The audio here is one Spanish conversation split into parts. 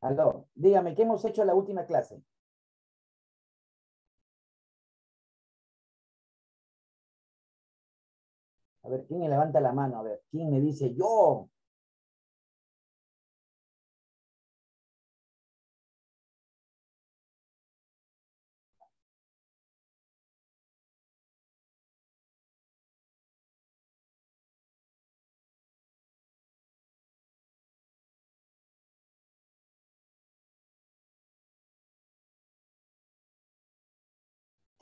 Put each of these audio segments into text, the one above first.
Aló, dígame, ¿qué hemos hecho en la última clase? A ver, ¿quién me levanta la mano? A ver, ¿quién me dice yo?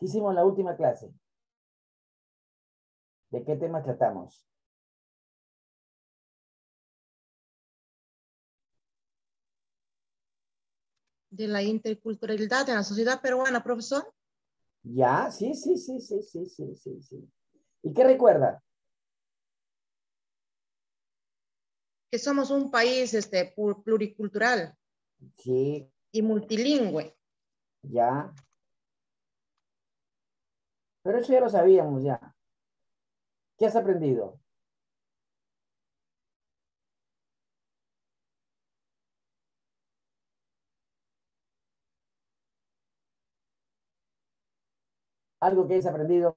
¿Qué hicimos en la última clase? ¿De qué tema tratamos? De la interculturalidad en la sociedad peruana, profesor. Ya, sí, sí, sí, sí, sí, sí, sí, sí. ¿Y qué recuerda? Que somos un país este, pluricultural. Sí. Y multilingüe. Ya. Pero eso ya lo sabíamos ya. ¿Qué has aprendido? ¿Algo que hayas aprendido?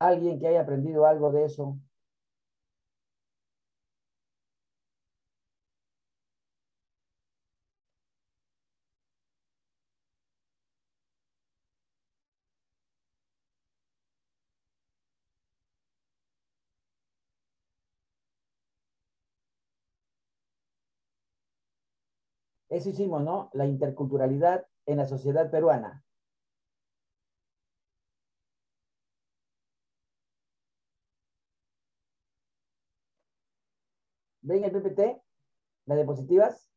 ¿Alguien que haya aprendido algo de eso? Eso hicimos, ¿no? La interculturalidad en la sociedad peruana. ¿Ven el PPT? ¿Las diapositivas?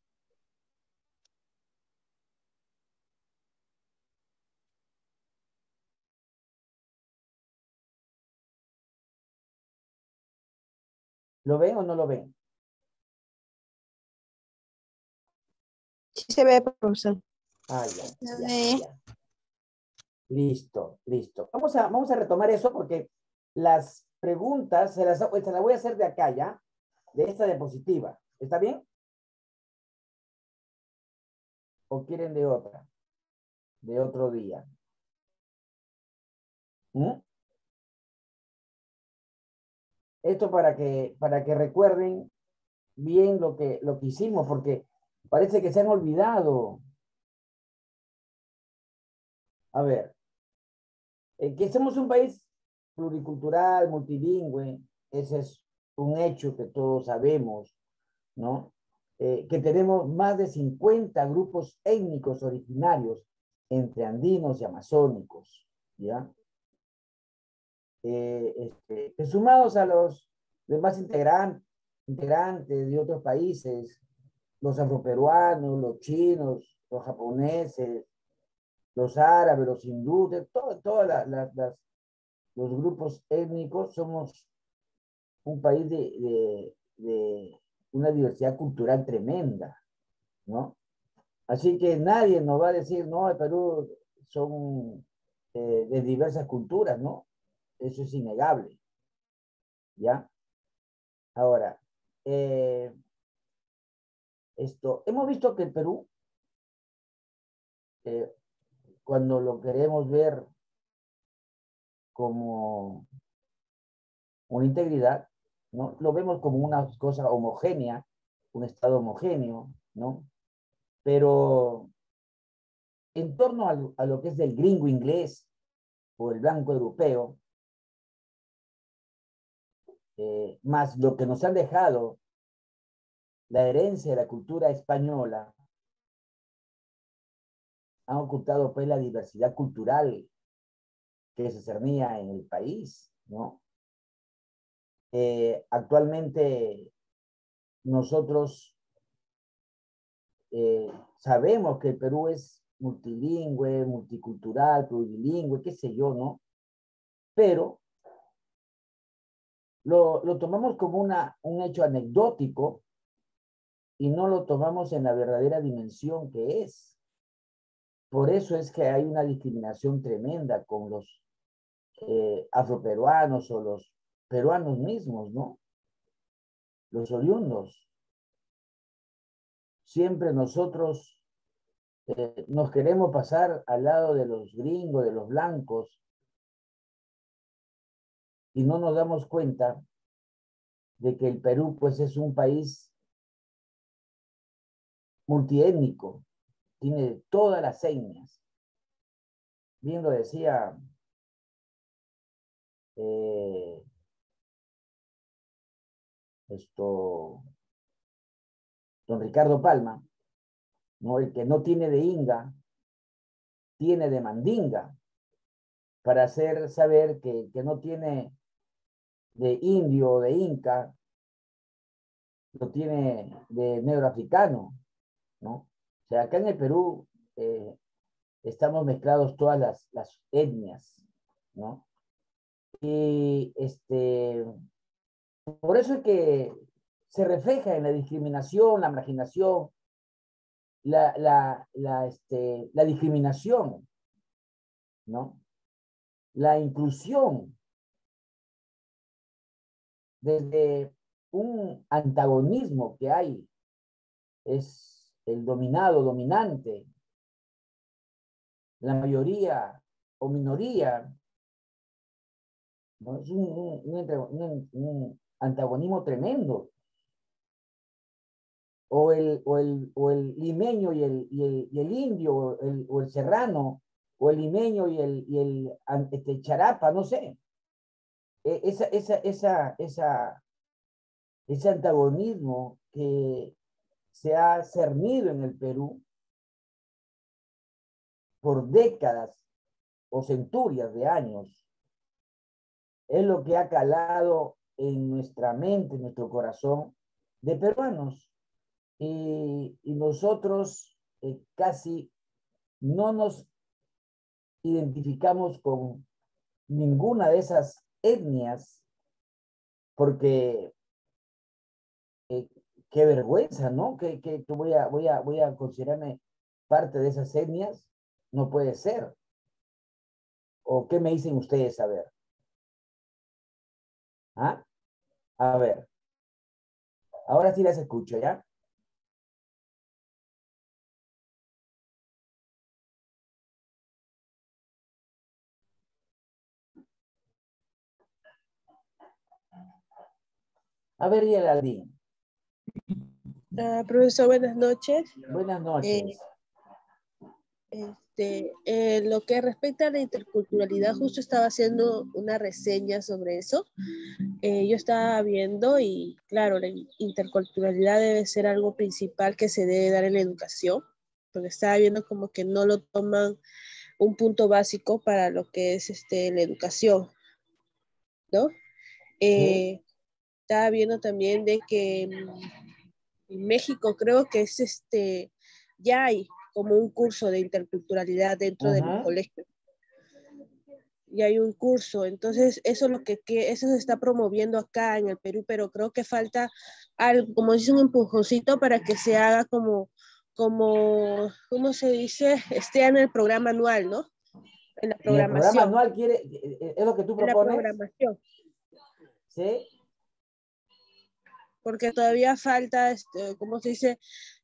¿Lo ven o no lo ven? Sí se ve, profesor. Ah, ya, ya, ya. Listo, listo. Vamos a, vamos a retomar eso porque las preguntas se las, se las voy a hacer de acá, ¿ya? De esta diapositiva. ¿Está bien? ¿O quieren de otra? De otro día. ¿Mm? Esto para que, para que recuerden bien lo que, lo que hicimos, porque parece que se han olvidado. A ver, eh, que somos un país pluricultural, multilingüe, ese es un hecho que todos sabemos, ¿no? Eh, que tenemos más de 50 grupos étnicos originarios entre andinos y amazónicos, ¿ya? Eh, este, que sumados a los demás integrantes, de otros países, los afroperuanos, los chinos, los japoneses, los árabes, los hindúes, todos los grupos étnicos somos un país de, una diversidad cultural tremenda, ¿no? Así que nadie nos va a decir, no, el Perú son eh, de diversas culturas, ¿no? Eso es innegable, ¿ya? Ahora, eh, esto, hemos visto que el Perú, eh, cuando lo queremos ver como una integridad, ¿no? Lo vemos como una cosa homogénea, un estado homogéneo, ¿no? Pero en torno a lo, que es el gringo inglés o el blanco europeo, eh, más lo que nos han dejado la herencia de la cultura española, han ocultado pues la diversidad cultural que se cernía en el país, ¿no? Eh, actualmente nosotros eh, sabemos que el Perú es multilingüe, multicultural, plurilingüe, qué sé yo, ¿no? Pero lo, tomamos como una, un hecho anecdótico y no lo tomamos en la verdadera dimensión que es. Por eso es que hay una discriminación tremenda con los eh, afroperuanos o los peruanos mismos, ¿no? Los oriundos. Siempre nosotros eh, nos queremos pasar al lado de los gringos, de los blancos, y no nos damos cuenta de que el Perú pues es un país multiétnico, tiene todas las etnias. Bien lo decía eh, esto, don Ricardo Palma, ¿no? el que no tiene de Inga, tiene de Mandinga, para hacer saber que, que no tiene de indio o de inca, lo tiene de negro africano, ¿no? O sea, acá en el Perú eh, estamos mezclados todas las, las etnias, ¿no? Y este, por eso es que se refleja en la discriminación, la marginación, la, la, este, la discriminación, ¿no? La inclusión desde un antagonismo que hay, es el dominado, dominante, la mayoría o minoría, ¿no? es un, antagonismo tremendo. O el, o el, o el limeño y el, y el, y el indio, o el, o el, serrano, o el limeño y el, y el este, charapa, no sé. E, esa, esa, esa, esa, ese antagonismo que se ha cernido en el Perú por décadas o centurias de años, es lo que ha calado en nuestra mente, en nuestro corazón de peruanos. Y, nosotros eh, casi no nos identificamos con ninguna de esas etnias, porque eh, qué vergüenza, ¿no? Que, que, voy, a, voy, a, voy a considerarme parte de esas etnias, no puede ser. ¿O qué me dicen ustedes a ver? ¿Ah? A ver. Ahora sí las escucho, ¿ya? A ver, Geraldine. Uh, profesor, buenas noches. Buenas noches. Eh, este, eh, lo que respecta a la interculturalidad, justo estaba haciendo una reseña sobre eso. Eh, yo estaba viendo y claro, la interculturalidad debe ser algo principal que se debe dar en la educación, porque estaba viendo como que no lo toman un punto básico para lo que es este, la educación, ¿no? Sí estaba viendo también de que en México creo que es este, ya hay como un curso de interculturalidad dentro de los colegios. Y hay un curso, entonces eso es lo que, eso se está promoviendo acá en el Perú, pero creo que falta algo, como dice un empujoncito para que se haga como, como, ¿cómo se dice? Esté en el programa anual, ¿no? En la programación. el programa anual quiere, eh, eh, es lo que tú propones. En la programación. Sí porque todavía falta, este, como se dice,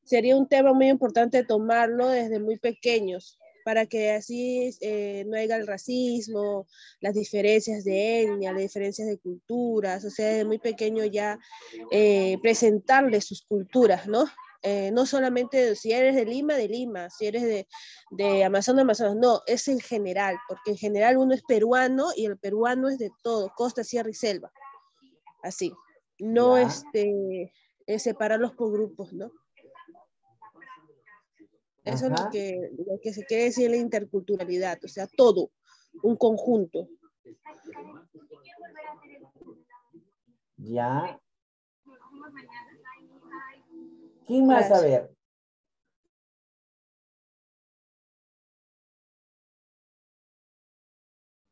sería un tema muy importante tomarlo desde muy pequeños, para que así eh, no haya el racismo, las diferencias de etnia, las diferencias de culturas, o sea, desde muy pequeño ya eh, presentarles sus culturas, ¿no? Eh, no solamente si eres de Lima, de Lima, si eres de, de Amazonas, Amazonas, no, es en general, porque en general uno es peruano y el peruano es de todo, costa, sierra y selva, así no este, eh, separarlos por grupos, ¿no? Eso es lo que, lo que se quiere decir la interculturalidad, o sea, todo, un conjunto. Ya. ¿Quién más a ver?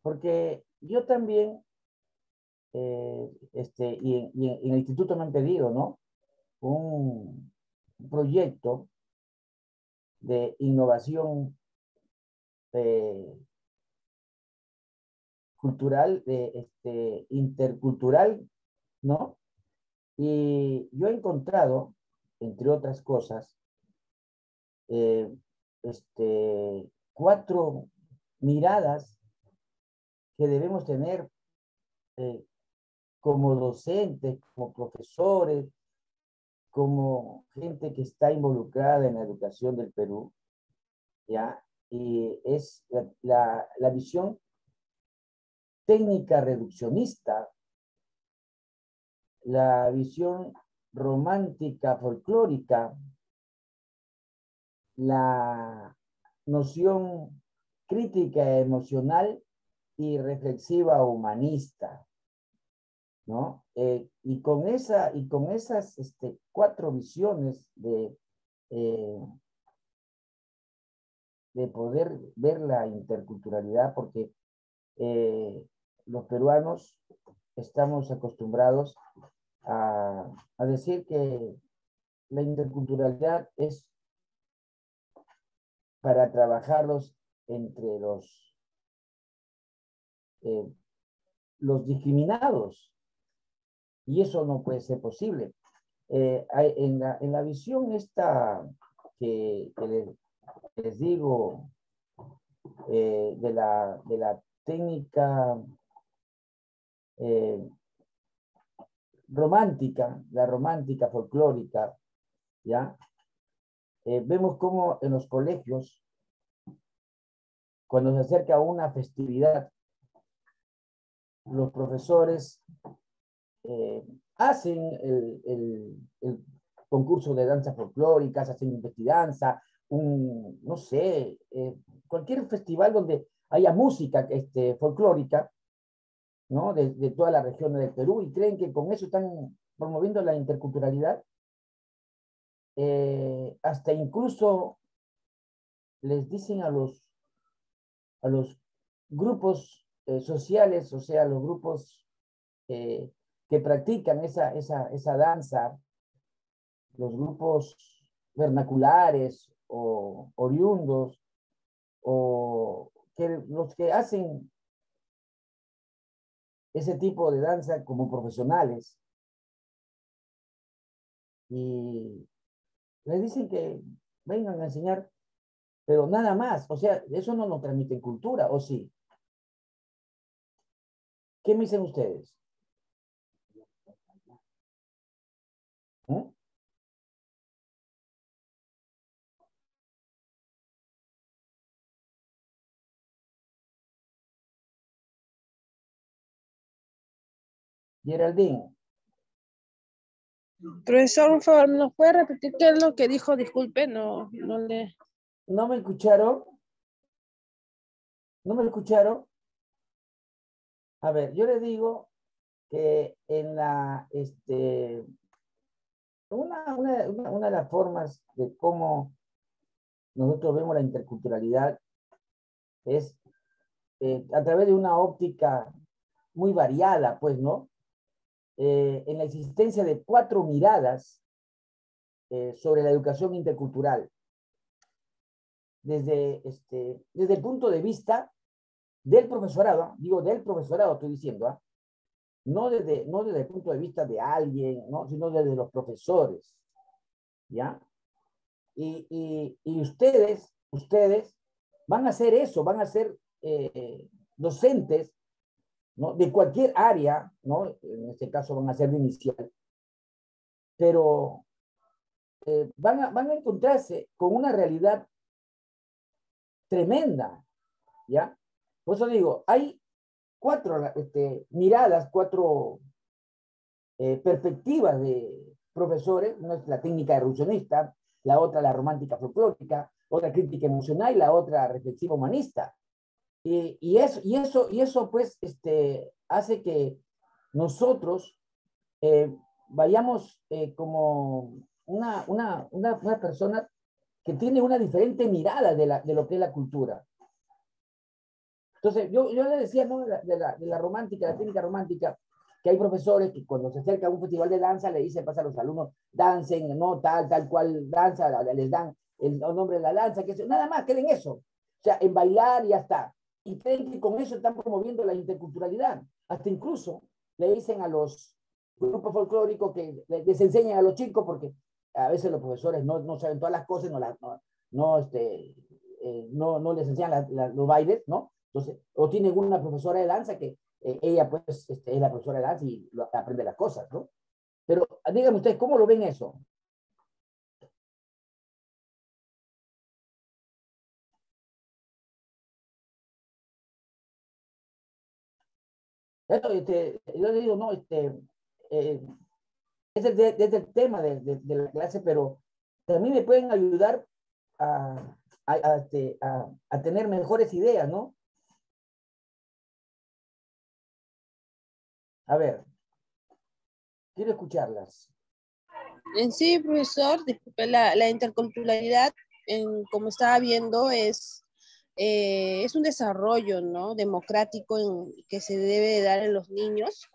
Porque yo también eh, este, y, en el instituto me han pedido, ¿no? Un, proyecto de innovación eh, cultural, de, este, intercultural, ¿no? Y yo he encontrado, entre otras cosas, eh, este, cuatro miradas que debemos tener eh, como docentes, como profesores, como gente que está involucrada en la educación del Perú, ¿ya? Y es la, la visión técnica reduccionista, la visión romántica folclórica, la noción crítica emocional y reflexiva humanista, ¿no? Eh, y, con esa, y con esas este, cuatro visiones de, eh, de poder ver la interculturalidad, porque eh, los peruanos estamos acostumbrados a, a decir que la interculturalidad es para trabajarlos entre los, eh, los discriminados. Y eso no puede ser posible. Eh, en, la, en, la, visión esta que, les, digo eh, de, la, de la técnica romántica, la romántica folclórica, ¿ya? Eh, vemos cómo en los colegios, cuando se acerca una festividad, los profesores eh, hacen el, concurso de danza folclórica, hacen un, no sé, eh, cualquier festival donde haya música este, folclórica, ¿no? De, de toda la región del Perú y creen que con eso están promoviendo la interculturalidad eh, hasta incluso les dicen a los, grupos sociales, o sea, los grupos que practican esa, esa, esa danza, los grupos vernaculares o oriundos, o que los que hacen ese tipo de danza como profesionales y les dicen que vengan a enseñar, pero nada más. O sea, eso no nos transmite cultura, ¿o sí? ¿Qué me dicen ustedes? Geraldine. Profesor, por favor, ¿nos puede repetir qué es lo que dijo? Disculpe, no, no le... ¿No me escucharon? ¿No me escucharon? A ver, yo le digo que en la, este, una, una, una, de las formas de cómo nosotros vemos la interculturalidad es eh, a través de una óptica muy variada, pues, ¿no? Eh, en la existencia de cuatro miradas eh, sobre la educación intercultural. Desde, este, desde el punto de vista del profesorado, digo del profesorado estoy diciendo, ¿ah? no, desde, no desde el punto de vista de alguien, ¿no? sino desde los profesores. ¿Ya? Y, ustedes, ustedes van a hacer eso, van a ser eh, docentes ¿no? De cualquier área, ¿no? En este caso van a ser de inicial. Pero eh, van, a, van a encontrarse con una realidad tremenda, ¿ya? Por eso digo, hay cuatro este, miradas, cuatro eh, perspectivas de profesores, una es la técnica evolucionista, la otra la romántica folclórica, otra crítica emocional y la otra reflexiva humanista. Y, eso, y, eso, y eso, pues, este, hace que nosotros eh, vayamos eh, como una, una, una, persona que tiene una diferente mirada de, la, de, lo que es la cultura. Entonces, yo, yo le decía ¿no? de, la, de, la, romántica, la técnica romántica, que hay profesores que cuando se acerca a un festival de danza le dicen, pasa a los alumnos, dancen, no, tal, tal cual danza, les dan el nombre de la danza, que nada más, queden eso. O sea, en bailar y ya está. Y creen que con eso están promoviendo la interculturalidad. Hasta incluso le dicen a los grupos folclóricos que les enseñan a los chicos, porque a veces los profesores no, no saben todas las cosas, no, no, no, este, eh, no, no les enseñan los bailes, ¿no? Entonces, o tienen una profesora de danza que eh, ella pues este, es la profesora de danza y aprende las cosas, ¿no? Pero díganme ustedes, ¿cómo lo ven eso? Este, yo le digo, no, este, eh, es, el, el tema de, de, la clase, pero también me pueden ayudar a, a, este, a, a tener mejores ideas, ¿no? A ver, quiero escucharlas. En sí, profesor, la, la interculturalidad, en, como estaba viendo, es, eh, es un desarrollo ¿no? democrático en, que se debe dar en los niños,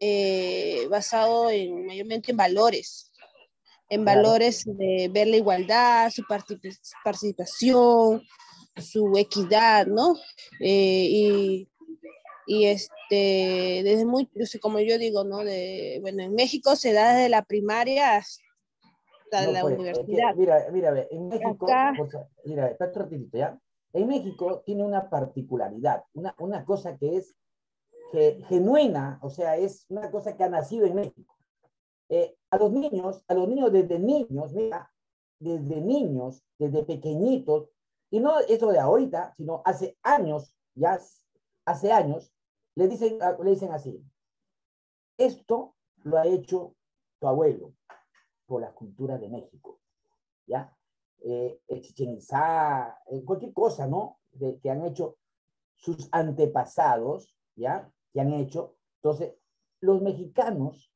eh, basado en, mayormente en valores, en valores de ver la igualdad, su participación, su equidad, ¿no? Eh, y y este, desde muy, como yo digo, ¿no? De, bueno, en México se da desde la primaria hasta la pues, universidad. mira, mira, en México, mira, está ratito, ¿ya? En México tiene una particularidad, una, una cosa que es genuina, o sea, es una cosa que ha nacido en México. Eh, a los niños, a los niños desde niños, mira, desde niños, desde pequeñitos, y no eso de ahorita, sino hace años, ya hace años, le dicen, le dicen así, esto lo ha hecho tu abuelo por la cultura de México, ¿ya? Eh, Chichen Itza, eh, cualquier cosa, ¿no? De, que han hecho sus antepasados, ¿ya? Que han hecho. Entonces, los mexicanos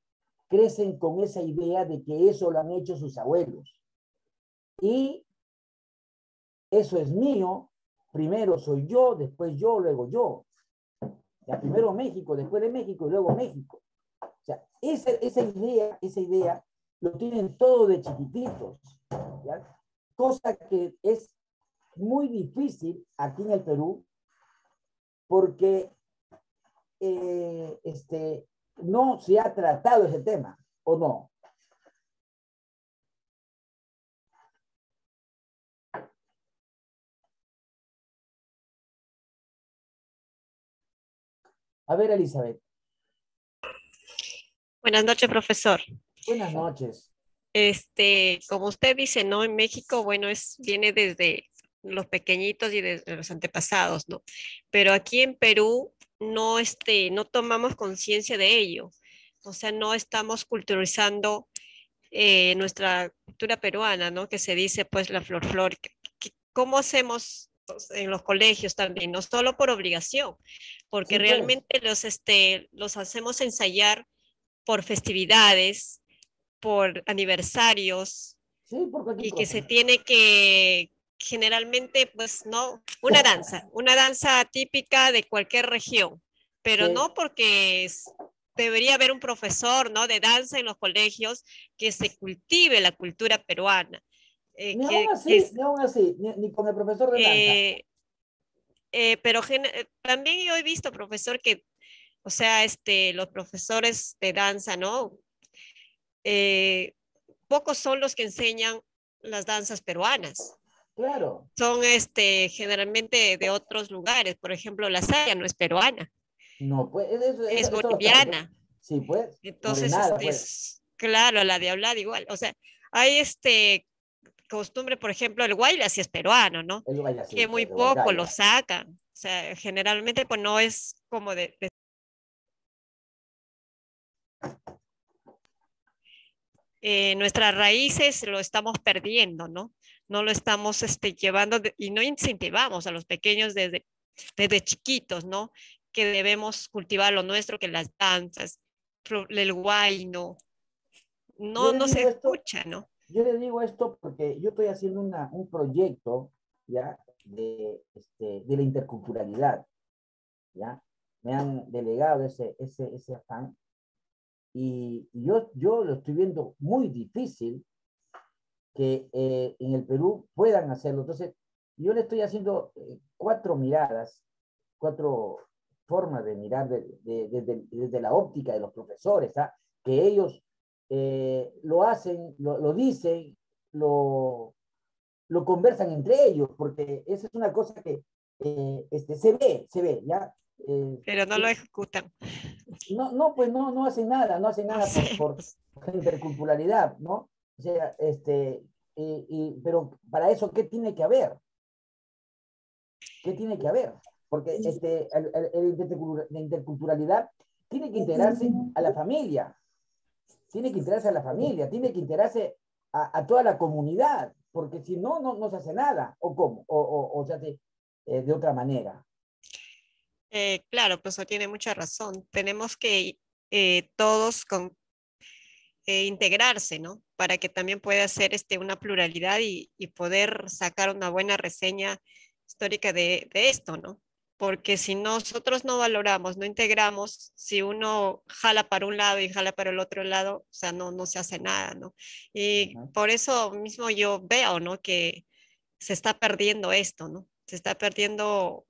crecen con esa idea de que eso lo han hecho sus abuelos. Y eso es mío, primero soy yo, después yo, luego yo primero México, después de México y luego México. O sea, esa, esa idea, esa idea lo tienen todo de chiquititos, cosa que es muy difícil aquí en el Perú porque eh, este, no se ha tratado ese tema, ¿o no? A ver, Elizabeth. Buenas noches, profesor. Buenas noches. Este, como usted dice, ¿no? En México, bueno, es, viene desde los pequeñitos y desde los antepasados, ¿no? Pero aquí en Perú no, este, no tomamos conciencia de ello. O sea, no estamos culturizando eh, nuestra cultura peruana, ¿no? Que se dice, pues, la flor flor. ¿Cómo hacemos en los colegios también, no solo por obligación, porque realmente los, este, los hacemos ensayar por festividades, por aniversarios, y que se tiene que generalmente, pues no, una danza, una danza típica de cualquier región, pero no porque debería haber un profesor, ¿no? De danza en los colegios que se cultive la cultura peruana. Eh, ni, aún así, ni aún así, ni, con el profesor de danza. Eh, eh, pero también yo he visto, profesor, que, o sea, este, los profesores de danza, ¿no? Pocos son los que enseñan las danzas peruanas. Claro. Son este, generalmente de otros lugares. Por ejemplo, la saya no es peruana. No, pues es, boliviana. Sí, pues. Entonces, este, pues. claro, la de hablar igual. O sea, hay este costumbre, por ejemplo, el guayla sí es peruano, ¿no? que muy poco lo sacan. O sea, generalmente pues no es como de, eh, nuestras raíces lo estamos perdiendo, ¿no? No lo estamos este, llevando y no incentivamos a los pequeños desde, desde chiquitos, ¿no? Que debemos cultivar lo nuestro, que las danzas, el guayno, no, no se escucha, ¿no? Yo le digo esto porque yo estoy haciendo una, un proyecto, ¿ya? De, este, de la interculturalidad, ¿ya? Me han delegado ese, ese, ese afán y yo, yo lo estoy viendo muy difícil que eh, en el Perú puedan hacerlo. Entonces, yo le estoy haciendo eh, cuatro miradas, cuatro formas de mirar desde la óptica de los profesores, ¿ah? que ellos eh, lo hacen, lo, lo dicen, lo, lo conversan entre ellos, porque esa es una cosa que este, se ve, se ve, ¿ya? Pero no lo ejecutan. No, no, pues no, no hacen nada, no hacen nada por, por interculturalidad, ¿no? O sea, este, y, pero para eso, ¿qué tiene que haber? ¿Qué tiene que haber? Porque este, el, la interculturalidad tiene que integrarse a la familia, tiene que integrarse a la familia, tiene que integrarse a, toda la comunidad, porque si no, no, no se hace nada, o cómo, o, o, o se hace eh, de otra manera. Eh, claro, pues tiene mucha razón. Tenemos que eh, todos con, eh, integrarse, ¿no? Para que también pueda ser este, una pluralidad y, poder sacar una buena reseña histórica de, esto, ¿no? Porque si nosotros no valoramos, no integramos, si uno jala para un lado y jala para el otro lado, o sea, no, no se hace nada, ¿no? Y por eso mismo yo veo, ¿no? Que se está perdiendo esto, ¿no? Se está perdiendo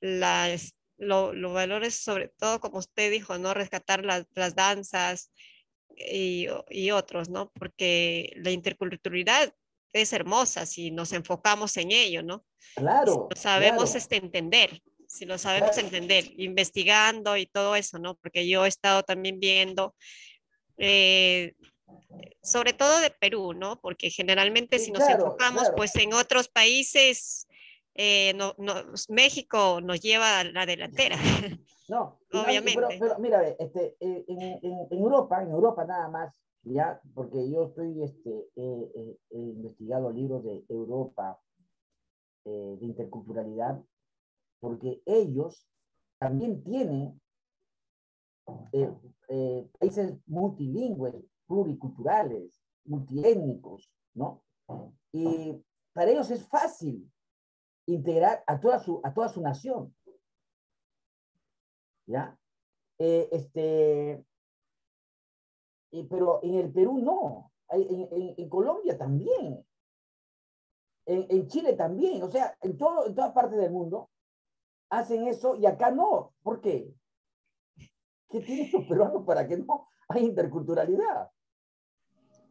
las, los valores, sobre todo, como usted dijo, ¿no? Rescatar las, las danzas, y, otros, ¿no? Porque la interculturalidad es hermosa si nos enfocamos en ello, ¿no? Claro. Si lo sabemos este, entender, si lo sabemos entender, investigando y todo eso, ¿no? Porque yo he estado también viendo, eh, sobre todo de Perú, ¿no? Porque generalmente si nos enfocamos, pues en otros países, eh, no, México nos lleva a la delantera. No, obviamente. Pero, mira, este, eh, en, en, Europa, en Europa nada más, ya, porque yo estoy, este, he investigado libros de Europa, eh, de interculturalidad, porque ellos también tienen eh, países multilingües, pluriculturales, multiétnicos, ¿no? Y para ellos es fácil integrar a toda su, a toda su nación. ¿ya? Eh, este, pero en el Perú no, en, en, Colombia también, en, en, Chile también, o sea, en, todo, en todas partes del mundo hacen eso y acá no. ¿Por qué? ¿Qué tienen los peruanos para que no hay interculturalidad?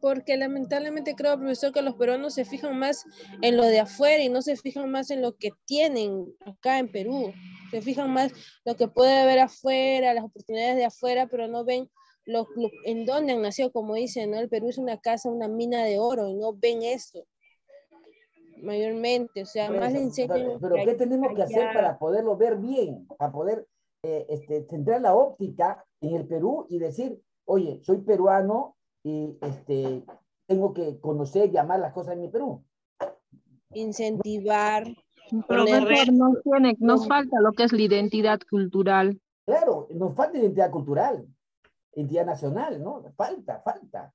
Porque lamentablemente creo, profesor, que los peruanos se fijan más en lo de afuera y no se fijan más en lo que tienen acá en Perú se fijan más lo que puede haber afuera, las oportunidades de afuera, pero no ven lo, en dónde han nacido, como dicen, ¿no? El Perú es una casa, una mina de oro, y no ven eso mayormente, o sea, más Pero, pero ¿qué tenemos que hacer para poderlo ver bien? Para poder eh, este, centrar la óptica en el Perú y decir, oye, soy peruano y este, tengo que conocer y amar las cosas de mi Perú. Incentivar, Profesor, nos, tiene, nos falta lo que es la identidad cultural. Claro, nos falta identidad cultural, identidad nacional, ¿no? Falta, falta.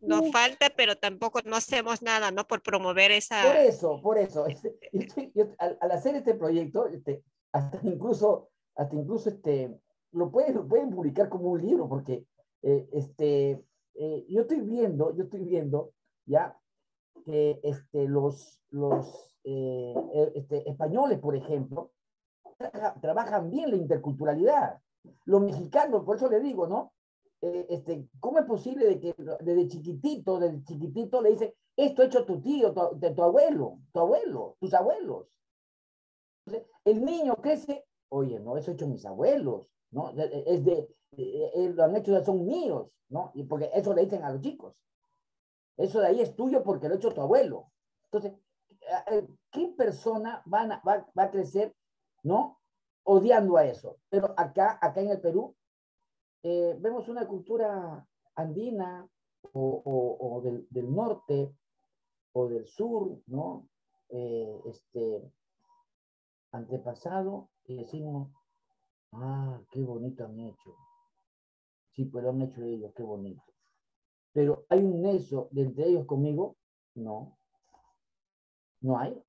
nos falta, pero tampoco no hacemos nada, ¿no? Por promover esa... Por eso, por eso. Este, al, hacer este proyecto, este, hasta incluso, hasta incluso este, lo pueden, pueden publicar como un libro, porque eh, este, eh, yo estoy viendo, yo estoy viendo, ya, que este, los, los eh, eh, este, españoles, por ejemplo, trabajan bien la interculturalidad. Los mexicanos, por eso le digo, ¿no? Este, ¿Cómo es posible de que desde chiquitito, desde chiquitito le dicen, esto hecho tu tío, tu, de tu abuelo, tu abuelo, tus abuelos? el niño crece, oye, no, eso hecho mis abuelos, ¿no? Es de, lo han hecho, son míos, ¿no? Y porque eso le dicen a los chicos. Eso de ahí es tuyo porque lo ha hecho tu abuelo. Entonces, eh, ¿qué persona va, va, a crecer, no? Odiando a eso. Pero acá, acá en el Perú, eh, vemos una cultura andina o, del, norte o del sur, ¿no? Eh, este, antepasado y decimos, ah, qué bonito han hecho. Sí, lo han hecho ellos, qué bonito. Pero ¿hay un nexo de entre ellos conmigo? No. No hay.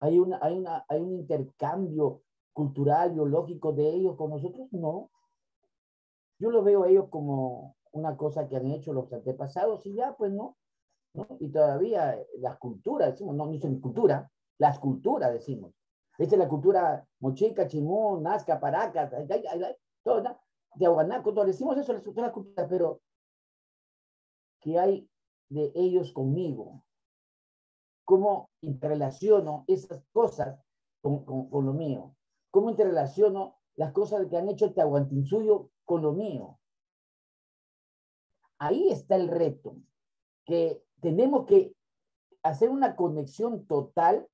¿Hay, una, hay, una, ¿Hay un intercambio cultural, biológico de ellos con nosotros? No. yo lo veo a ellos como una cosa que han hecho los antepasados y ya, pues no. ¿no? Y todavía las culturas, decimos, no, no es mi cultura, las culturas decimos. Esta es la cultura mochica, chimón, nazca, paracas, todo, de aguanaco, todo. Decimos eso, es la cultura, pero ¿qué hay de ellos conmigo? ¿Cómo interrelaciono esas cosas con, con, lo mío? ¿Cómo interrelaciono las cosas que han hecho el Tahuantinsuyo con lo mío? Ahí está el reto, que tenemos que hacer una conexión total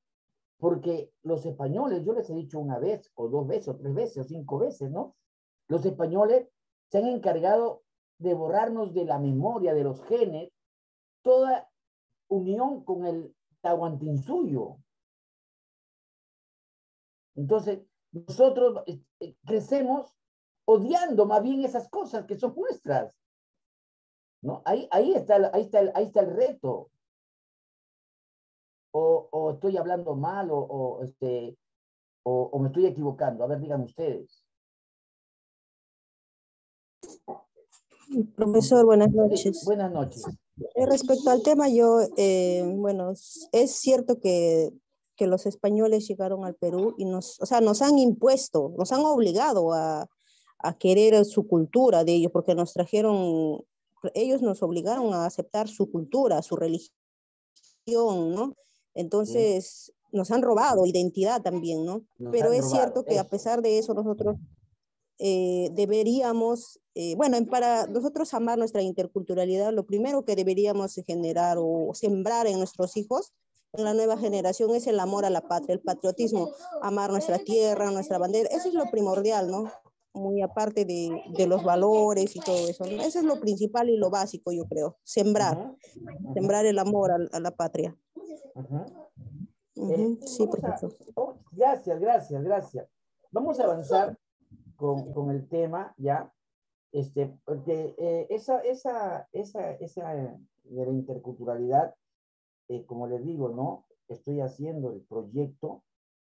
porque los españoles, yo les he dicho una vez, o dos veces, o tres veces, o cinco veces, ¿no? Los españoles se han encargado de borrarnos de la memoria, de los genes, toda unión con el Tahuantinsuyo. Entonces, nosotros este, crecemos odiando más bien esas cosas que son nuestras. ¿no? Ahí, ahí, está, ahí, está, ahí está el reto o, estoy hablando mal o, este, o, me estoy equivocando? A ver, digan ustedes. Profesor, buenas noches. buenas noches. Eh, respecto al tema, yo, eh, bueno, es cierto que, que, los españoles llegaron al Perú y nos, o sea, nos han impuesto, nos han obligado a, a querer su cultura de ellos, porque nos trajeron, ellos nos obligaron a aceptar su cultura, su religión, ¿no? Entonces, nos han robado identidad también, ¿no? Pero es cierto que a pesar de eso, nosotros eh, deberíamos, eh, bueno, para nosotros amar nuestra interculturalidad, lo primero que deberíamos generar o sembrar en nuestros hijos, en la nueva generación, es el amor a la patria, el patriotismo, amar nuestra tierra, nuestra bandera, eso es lo primordial, ¿no? Muy aparte de, de los valores y todo eso. Eso es lo principal y lo básico, yo creo, sembrar, sembrar el amor a la patria. Eh, sí, oh, gracias, gracias, gracias. Vamos a avanzar con, con el tema ya, este, porque eh, esa, esa, esa, esa de la interculturalidad, eh, como les digo, ¿no? Estoy haciendo el proyecto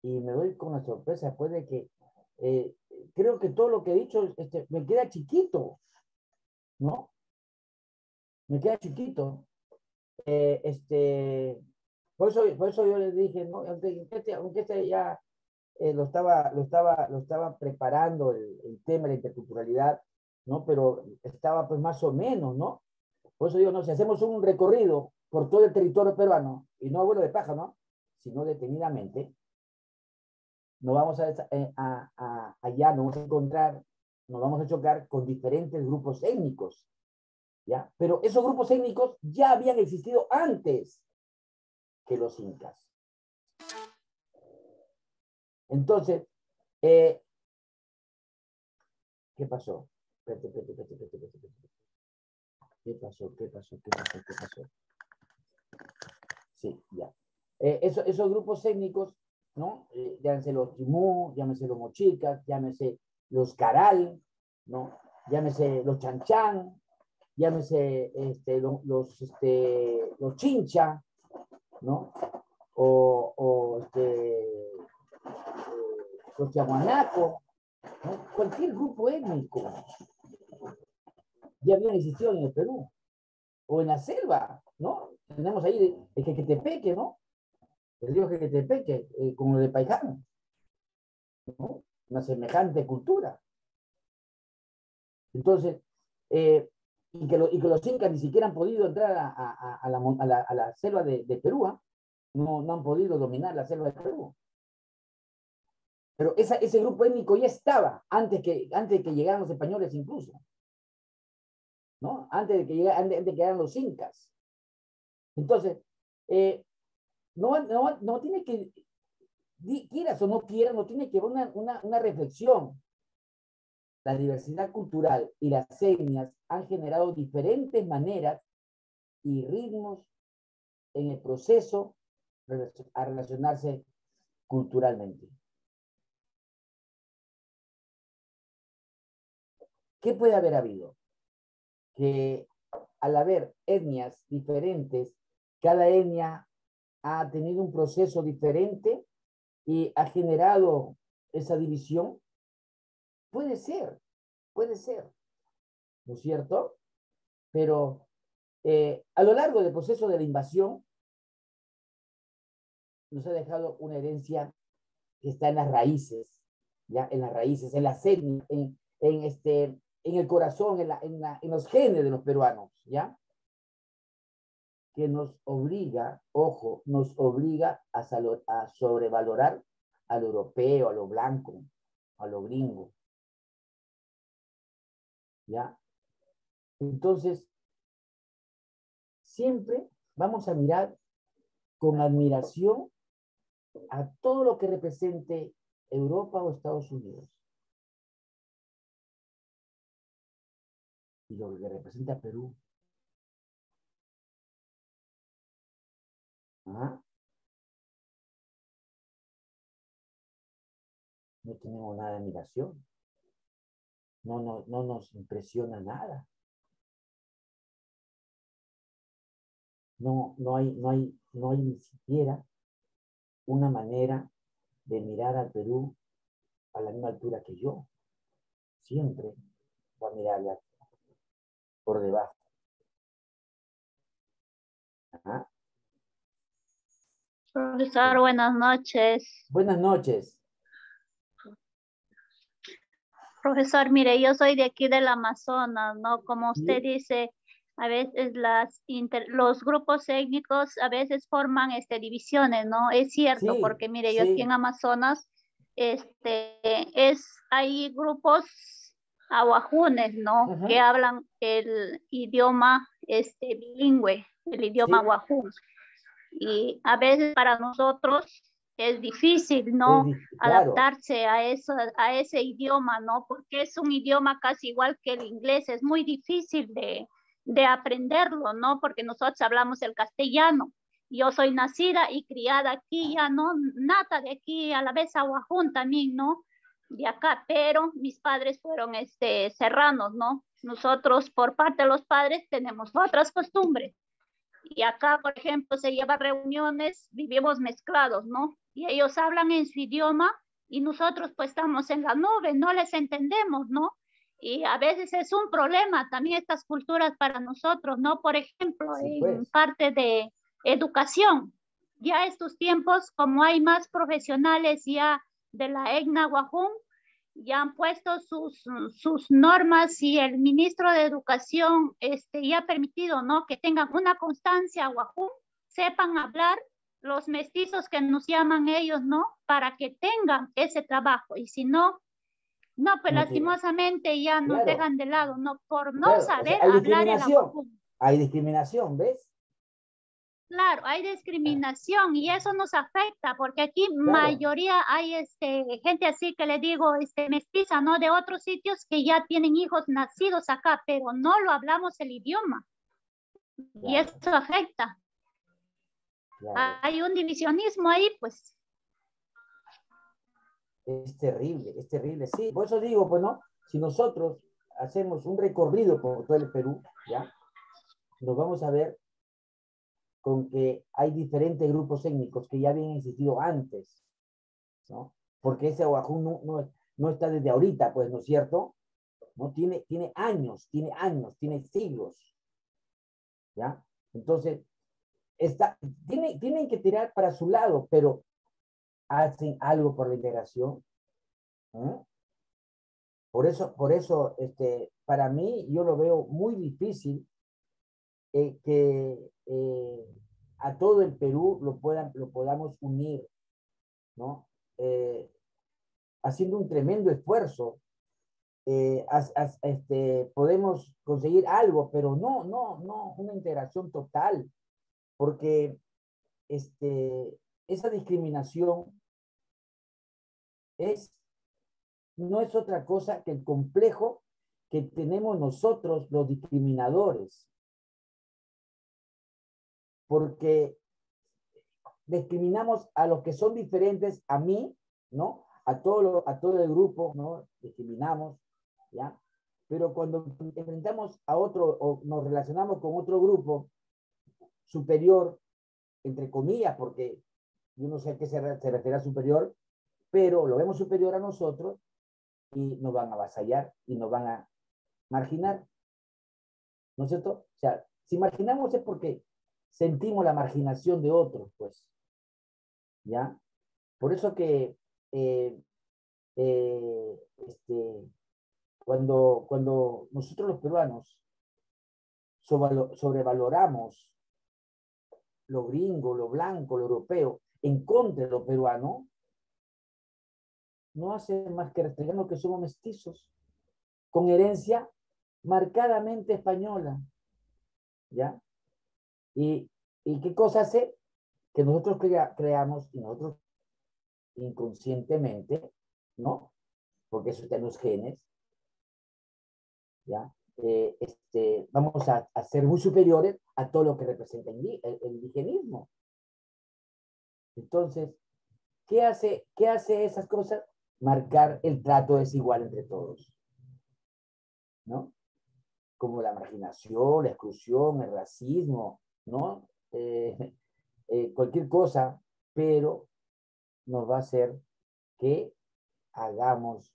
y me doy con la sorpresa, puede que creo que todo lo que he dicho este, me queda chiquito, ¿no? Me queda chiquito. este, por eso, por eso yo les dije, ¿no? aunque, este, aunque este ya eh, lo, estaba, lo, estaba, lo estaba preparando el, el, tema de la interculturalidad, ¿no? Pero estaba pues más o menos, ¿no? Por eso digo, no, si hacemos un recorrido por todo el territorio peruano, y no vuelo de paja, ¿no? Sino detenidamente, nos vamos a, eh, a, a, allá, nos vamos a encontrar, nos vamos a chocar con diferentes grupos étnicos, ¿ya? Pero esos grupos étnicos ya habían existido antes que los incas. Entonces, eh, ¿qué pasó? ¿Qué pasó? ¿Qué pasó? ¿Qué pasó? ¿Qué pasó? Sí, ya. Eh, esos grupos étnicos, ¿no? Eh, llámese los Timú, llámese los Mochicas, llámese los Caral, ¿no? Llámese los Chanchán, llámese este, los, los, este, los Chincha, ¿no? O, o este, eh, los Tiahuanacos, ¿no? cualquier grupo étnico ya habían existido en el Perú, o en la selva, ¿no? Tenemos ahí el Jequetepeque, ¿no? El río Jequetepeque, eh, como el de Paiján, ¿no? Una semejante cultura. Entonces, eh, y que, y que los incas ni siquiera han podido entrar a, la, selva de, Perú, ¿ah? no, no, han podido dominar la selva de Perú. Pero esa, ese grupo étnico ya estaba antes que, antes que llegaran los españoles incluso. ¿no? Antes de que, llegaran, antes, de que llegaran los incas. Entonces, eh, no, no, no tiene que, quieras o no quieras, no tiene que haber una, una, una reflexión la diversidad cultural y las etnias han generado diferentes maneras y ritmos en el proceso a relacionarse culturalmente. ¿Qué puede haber habido? Que al haber etnias diferentes, cada etnia ha tenido un proceso diferente y ha generado esa división Puede ser, puede ser. ¿no es cierto? Pero eh, a lo largo del proceso de la invasión, nos ha dejado una herencia que está en las raíces, ya en las raíces, en la etnias, en, en, este, en el corazón, en, la, en, la, en los genes de los peruanos, ¿ya? Que nos obliga, ojo, nos obliga a, a sobrevalorar al europeo, a lo blanco, a lo gringo. Entonces, siempre vamos a mirar con admiración a todo lo que represente Europa o Estados Unidos. Y lo que representa Perú. ¿Ah? No tenemos nada de admiración. No, no, no nos impresiona nada. No, no, hay, no, hay, no hay ni siquiera una manera de mirar al Perú a la misma altura que yo. Siempre va a mirarle por debajo. Profesor, buenas noches. Buenas noches. Profesor, mire, yo soy de aquí del Amazonas, ¿no? Como usted dice, a veces las los grupos étnicos a veces forman este, divisiones, ¿no? Es cierto, porque mire, yo aquí en Amazonas, este, es, hay grupos aguajunes, ¿no? Que hablan el idioma este, bilingüe, el idioma aguajún. Y a veces para nosotros es difícil, ¿no? Adaptarse a, eso, a ese idioma, ¿no? Porque es un idioma casi igual que el inglés, es muy difícil de, de aprenderlo, ¿no? Porque nosotros hablamos el castellano. Yo soy nacida y criada aquí, ya no, nata de aquí, a la vez aguajún también, ¿no? De acá, pero mis padres fueron este, serranos, ¿no? Nosotros, por parte de los padres, tenemos otras costumbres. Y acá, por ejemplo, se lleva reuniones, vivimos mezclados, ¿no? Y ellos hablan en su idioma y nosotros pues estamos en la nube, no les entendemos, ¿no? y a veces es un problema también estas culturas para nosotros, ¿no? Por ejemplo, en pues. parte de educación, ya estos tiempos, como hay más profesionales ya de la EGNA Guajún, ya han puesto sus, sus normas y el ministro de Educación este, ya ha permitido, ¿no? Que tengan una constancia Guajún, sepan hablar los mestizos que nos llaman ellos, ¿no? Para que tengan ese trabajo. Y si no, no, pues lastimosamente ya nos dejan de lado, no por no saber hablar el Hay discriminación, ¿ves? Claro, hay discriminación y eso nos afecta porque aquí mayoría hay este, gente así que le digo este, mestiza, ¿no? De otros sitios que ya tienen hijos nacidos acá, pero no lo hablamos el idioma. Y eso afecta. Hay un divisionismo ahí, pues es terrible, es terrible. Sí, por eso digo, pues no, si nosotros hacemos un recorrido por todo el Perú, ¿ya? Nos vamos a ver con que hay diferentes grupos étnicos que ya habían existido antes, ¿no? Porque ese Oaxaca no, no, está desde ahorita, pues, ¿no es cierto? ¿No? Tiene, tiene años, tiene años, tiene siglos, ¿ya? Entonces, está, tiene, tienen que tirar para su lado, pero hacen algo por la integración. Por eso, por eso este, para mí, yo lo veo muy difícil eh, que eh, a todo el Perú lo, puedan, lo podamos unir, ¿no? Eh, haciendo un tremendo esfuerzo. este, podemos conseguir algo, pero no, no, no, una integración total, porque este, esa discriminación es, no es otra cosa que el complejo que tenemos nosotros los discriminadores. Porque discriminamos a los que son diferentes a mí, ¿no? A todo, a todo el grupo, ¿no? Discriminamos, ¿ya? Pero cuando enfrentamos a otro o nos relacionamos con otro grupo superior, entre comillas, porque yo no sé a qué se, se refiere a superior, pero lo vemos superior a nosotros y nos van a avasallar y nos van a marginar. ¿No es cierto? O sea, si marginamos es porque sentimos la marginación de otros, pues. ¿Ya? Por eso que eh, eh, este, cuando, cuando nosotros los peruanos sobrevaloramos lo gringo, lo blanco, lo europeo, en contra de lo peruano, no hace más que restregarnos que somos mestizos, con herencia marcadamente española. ¿Ya? ¿Y, qué cosa hace? Que nosotros creamos y nosotros inconscientemente, ¿no? Porque eso está en los genes, ¿ya? Eh, este, vamos a, ser muy superiores a todo lo que representa el, el, indigenismo. Entonces, ¿qué hace, ¿qué hace esas cosas? Marcar el trato desigual entre todos. ¿No? Como la marginación, la exclusión, el racismo, ¿no? Eh, eh, cualquier cosa, pero nos va a hacer que hagamos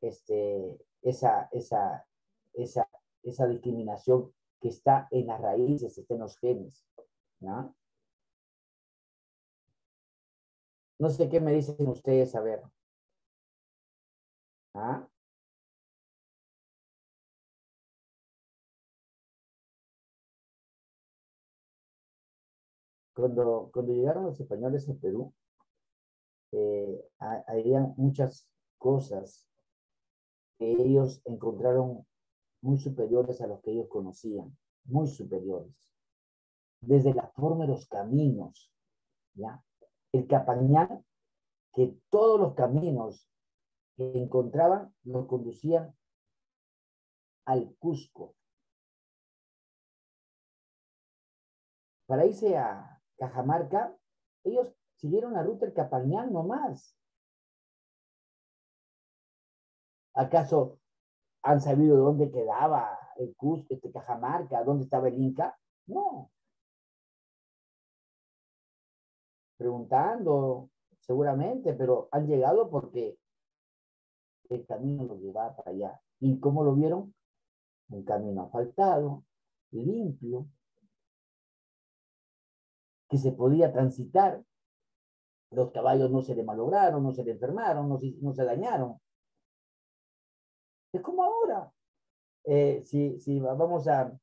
este, esa, esa, esa, esa discriminación que está en las raíces, está en los genes. ¿no? Sé qué me dicen ustedes, a ver. ¿Ah? Cuando, cuando llegaron los españoles a Perú, eh, había muchas cosas que ellos encontraron muy superiores a los que ellos conocían, muy superiores. Desde la forma de los caminos, ¿ya? El Capañán, que todos los caminos que encontraban los conducían al Cusco. Para irse a Cajamarca, ellos siguieron la ruta del Capañán nomás. ¿Acaso han sabido dónde quedaba el Cusco, este Cajamarca, dónde estaba el Inca? No. Preguntando, seguramente, pero han llegado porque el camino los llevaba para allá. ¿Y cómo lo vieron? Un camino asfaltado, limpio, que se podía transitar. Los caballos no se le malograron, no se le enfermaron, no no se dañaron. Es como ahora. Eh, si, si, vamos a,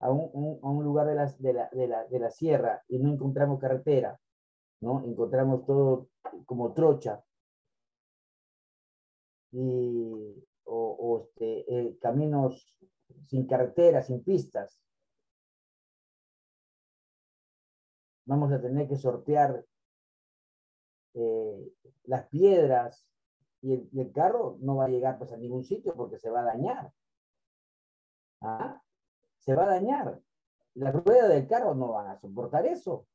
a, un, a un, lugar de la, de, la, de, la, de la sierra y no encontramos carretera, ¿no? Encontramos todo como trocha y, o, este, eh, caminos sin carretera, sin pistas. Vamos a tener que sortear eh, las piedras, y el, carro no va a llegar pues a ningún sitio porque se va a dañar. ¿Ah? Se va a dañar. Las ruedas del carro no van a soportar eso.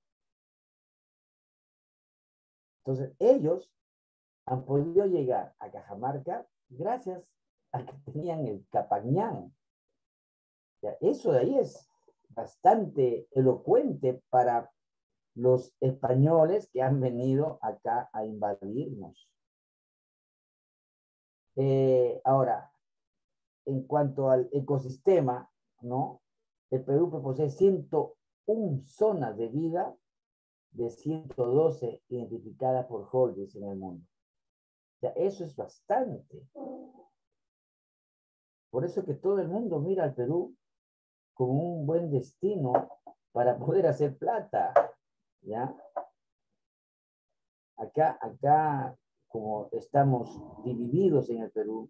Entonces, ellos han podido llegar a Cajamarca gracias a que tenían el Capañán. eso de ahí es bastante elocuente para los españoles que han venido acá a invadirnos. Eh, ahora, en cuanto al ecosistema, ¿no? El Perú posee 101 zonas de vida de 112 identificadas por holdings en el mundo. O eso es bastante. Por eso que todo el mundo mira al Perú como un buen destino para poder hacer plata, ¿ya? Acá, acá como estamos divididos en el Perú,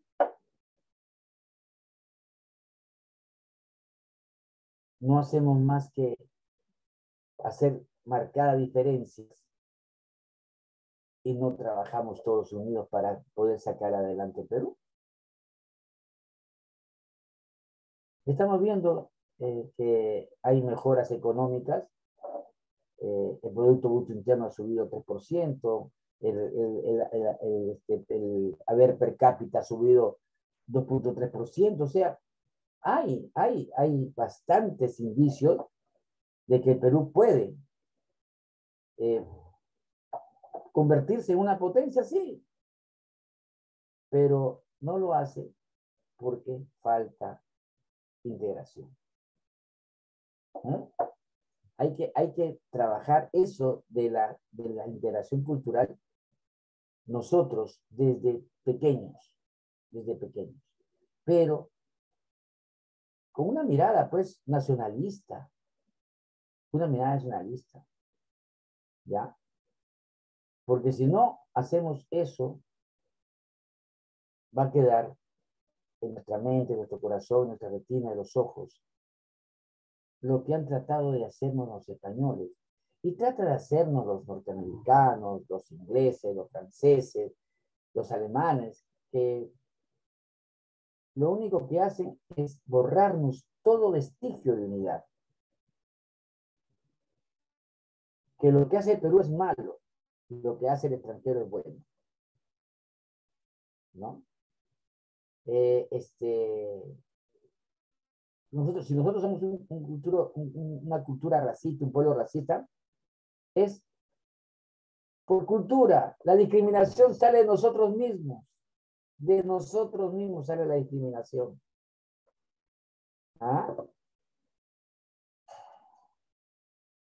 no hacemos más que hacer marcadas diferencias y no trabajamos todos unidos para poder sacar adelante Perú. Estamos viendo eh, que hay mejoras económicas, eh, el Producto Bruto Interno ha subido 3%, el, este, el, haber per cápita ha subido 2.3%, o sea, hay, hay, hay bastantes indicios de que Perú puede eh, convertirse en una potencia, sí, pero no lo hace porque falta integración. Hay, que, hay que trabajar eso de la, de la integración cultural nosotros desde pequeños, desde pequeños, pero con una mirada pues nacionalista, una mirada nacionalista, ¿ya? Porque si no hacemos eso, va a quedar en nuestra mente, en nuestro corazón, en nuestra retina, en los ojos, lo que han tratado de hacernos los españoles. Y trata de hacernos los norteamericanos, los ingleses, los franceses, los alemanes, que lo único que hacen es borrarnos todo vestigio de unidad. Que lo que hace el Perú es malo, lo que hace el extranjero es bueno. ¿No? Eh, este, nosotros, si nosotros somos una cultura racista, un pueblo racista, es por cultura. La discriminación sale de nosotros mismos. De nosotros mismos sale la discriminación. ¿Ah?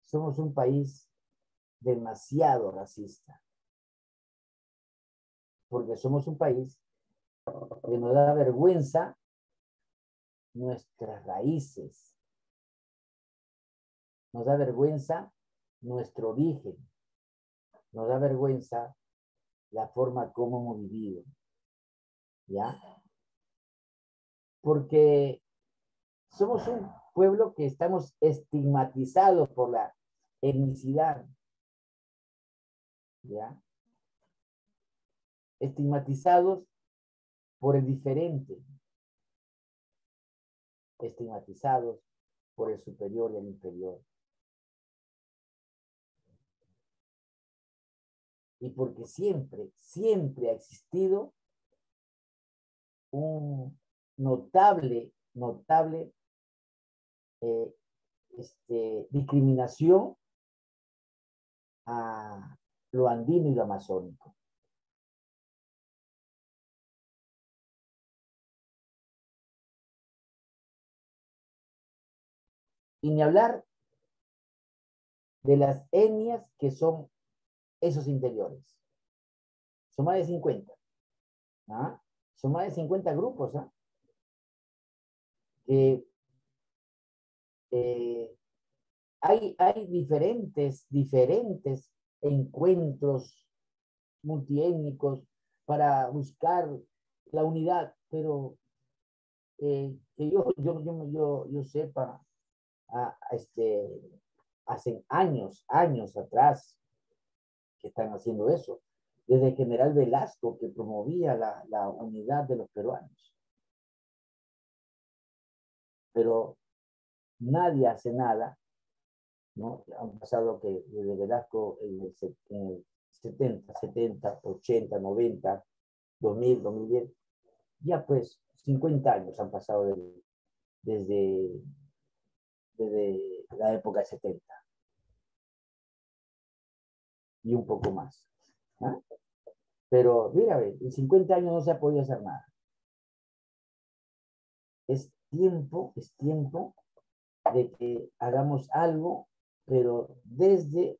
Somos un país demasiado racista. Porque somos un país que nos da vergüenza nuestras raíces. Nos da vergüenza nuestro origen. Nos da vergüenza la forma como hemos vivido. ¿Ya? Porque somos un pueblo que estamos estigmatizados por la etnicidad. ¿Ya? Estigmatizados por el diferente, estigmatizados por el superior y el inferior. Y porque siempre, siempre ha existido un notable, notable eh, este, discriminación a lo andino y lo amazónico. Y ni hablar de las etnias que son esos interiores. Son más de 50. ¿ah? Son más de 50 grupos. ¿ah? Eh, hay, hay diferentes, diferentes encuentros multiétnicos para buscar la unidad, pero eh, que yo, yo, yo, yo, yo sepa, este, hace años, años atrás que están haciendo eso. Desde el general Velasco que promovía la, la unidad de los peruanos. Pero nadie hace nada, ¿no? Han pasado que desde Velasco en el, 70, 70, 80, 90, 2000, 2010, ya pues 50 años han pasado desde desde la época de 70. Y un poco más. ¿ah? Pero, mira, en 50 años no se ha podido hacer nada. Es tiempo, es tiempo de que hagamos algo, pero desde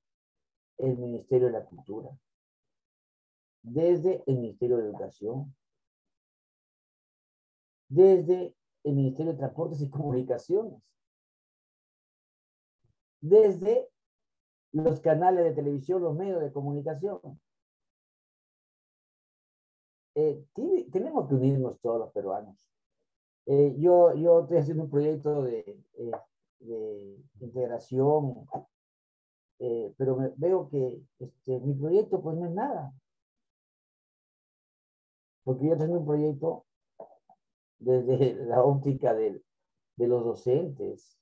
el Ministerio de la Cultura, desde el Ministerio de Educación, desde el Ministerio de Transportes y Comunicaciones, desde los canales de televisión, los medios de comunicación. Eh, tenemos que unirnos todos los peruanos. Eh, yo, yo estoy haciendo un proyecto de, eh, integración, pero veo que este, mi proyecto pues no es nada. Porque yo tengo un proyecto desde la óptica de, de los docentes,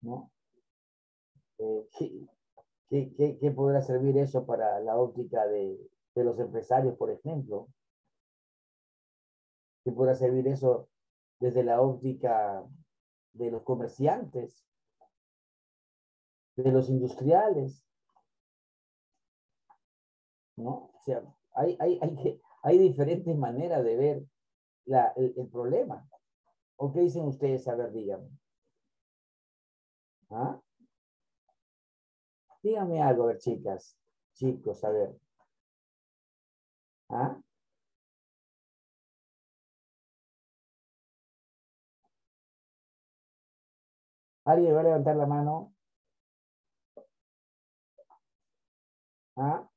¿no? Eh, ¿qué, podrá servir eso para la óptica de, los empresarios, por ejemplo? ¿Qué podrá servir eso desde la óptica de los comerciantes, de los industriales? ¿No? O sea, hay, hay, hay, hay diferentes maneras de ver el problema. ¿O qué dicen ustedes? A ver, díganme. ¿Ah? Díganme algo, a ver, chicas, chicos, a ver. ¿Ah? ¿Alguien va a levantar la mano? ¿Ah?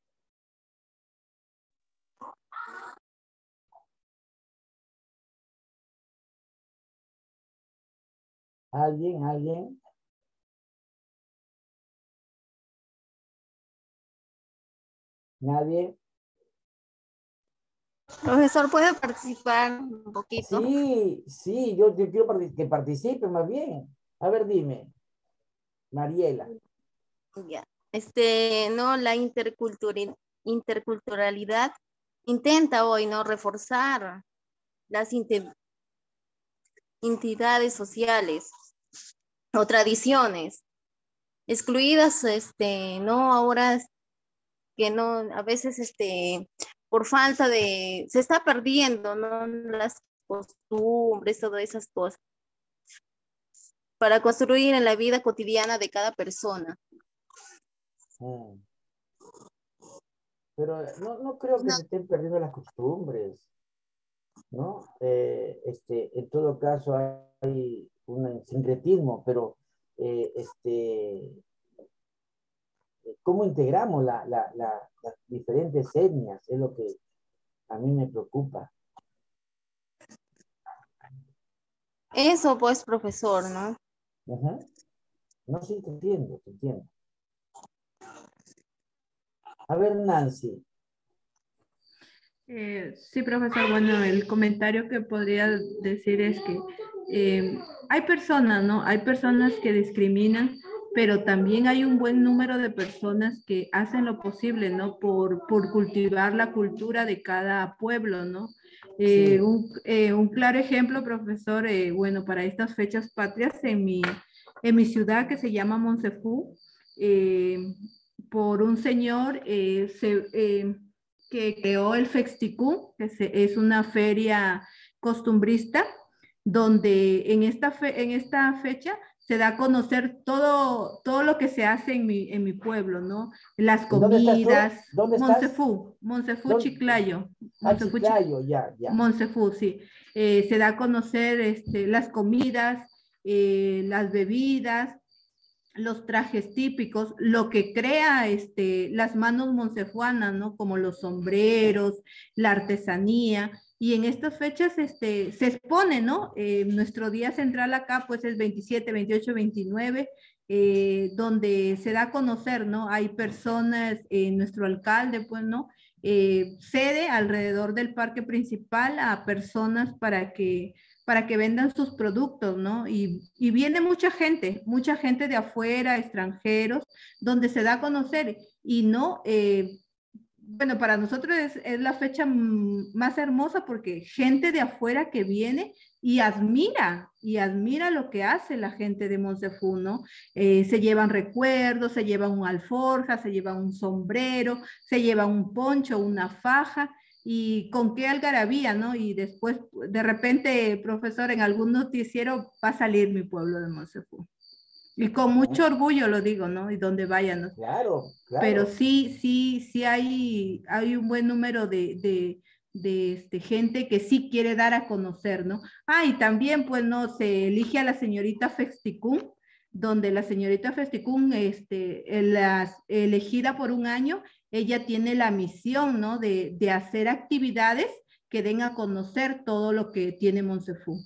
¿Alguien? ¿Alguien? ¿Nadie? Profesor, ¿puede participar un poquito? Sí, sí, yo, quiero que participe más bien. A ver, dime. Mariela. Ya. Este, no, la interculturalidad intenta hoy, ¿no? Reforzar las entidades sociales o tradiciones excluidas, este, no, ahora que no, a veces, este, por falta de, se está perdiendo, ¿no? Las costumbres, todas esas cosas, para construir en la vida cotidiana de cada persona. Mm. Pero no, no creo que se estén perdiendo las costumbres, ¿no? Eh, este, en todo caso hay un sincretismo, pero eh, este, cómo integramos la, la, las diferentes etnias es lo que a mí me preocupa. Eso pues, profesor, ¿no? No, sí, te entiendo, te entiendo. A ver, Nancy. Eh, sí, profesor. Bueno, el comentario que podría decir es que eh, hay personas, ¿no? Hay personas que discriminan, pero también hay un buen número de personas que hacen lo posible, ¿no? Por, por cultivar la cultura de cada pueblo, ¿no? Eh, un, claro ejemplo, profesor, bueno, para estas fechas patrias en mi, en mi ciudad que se llama Monsefú, por un señor eh, eh, que creó el Fexticú, que es una feria costumbrista, donde en esta, en esta fecha se da a conocer todo, todo lo que se hace en mi, en mi pueblo, ¿no? Las comidas. ¿Dónde Monsefú, Monsefú Chiclayo. Ah, Chiclayo, ya, ya. Monsefú, sí. Eh, se da a conocer este, las comidas, las bebidas, los trajes típicos, lo que crea este, las manos monsefuanas, ¿no? Como los sombreros, la artesanía. Y en estas fechas este, se expone, ¿no? Eh, nuestro día central acá, pues es 27, 28, 29, donde se da a conocer, ¿no? Hay personas, eh, nuestro alcalde, pues, ¿no? Eh, cede alrededor del parque principal a personas para que para que vendan sus productos, ¿no? Y, viene mucha gente, mucha gente de afuera, extranjeros, donde se da a conocer y no, eh, bueno, para nosotros es, la fecha más hermosa porque gente de afuera que viene y admira, y admira lo que hace la gente de Monsefú, ¿no? Eh, se llevan recuerdos, se llevan un alforja, se llevan un sombrero, se llevan un poncho, una faja, y con qué algarabía, ¿no? Y después, de repente, profesor, en algún noticiero va a salir mi pueblo de Monsefú. Y con mucho orgullo lo digo, ¿no? Y donde vayan. ¿no? Claro, claro. Pero sí, sí, sí hay, hay un buen número de, de, de este, gente que sí quiere dar a conocer, ¿no? Ah, y también, pues, ¿no? Se elige a la señorita Festicún, donde la señorita Festicún, este, la, elegida por un año, ella tiene la misión, ¿no? De, hacer actividades que den a conocer todo lo que tiene Monsefú.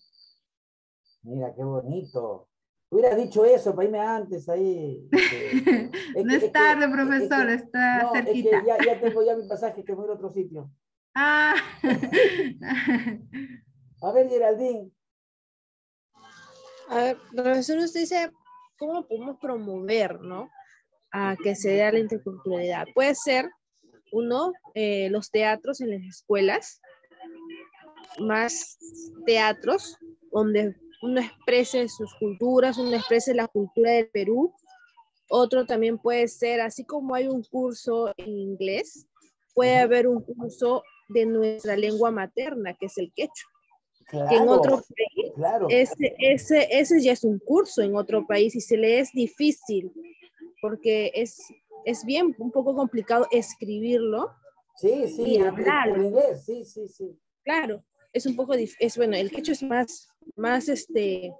Mira, qué bonito. Hubiera dicho eso para irme antes ahí. no es, tarde, profesor, está cerquita. ya, ya, tengo ya mi pasaje que voy a otro sitio. Ah. a ver, Geraldine. A ver, profesor, usted dice, ¿cómo podemos promover, no? a que se dé la interculturalidad. Puede ser, uno, eh, los teatros en las escuelas, más teatros donde uno exprese sus culturas, uno exprese la cultura del Perú. Otro también puede ser, así como hay un curso en inglés, puede haber un curso de nuestra lengua materna, que es el quechua. que en Claro, otro país claro. ese, ese, ese ya es un curso en otro país y se le es difícil porque es, es bien un poco complicado escribirlo. Sí, sí, y hablarlo. sí, sí, sí. Claro, es un poco es bueno, el quechua es más, más este,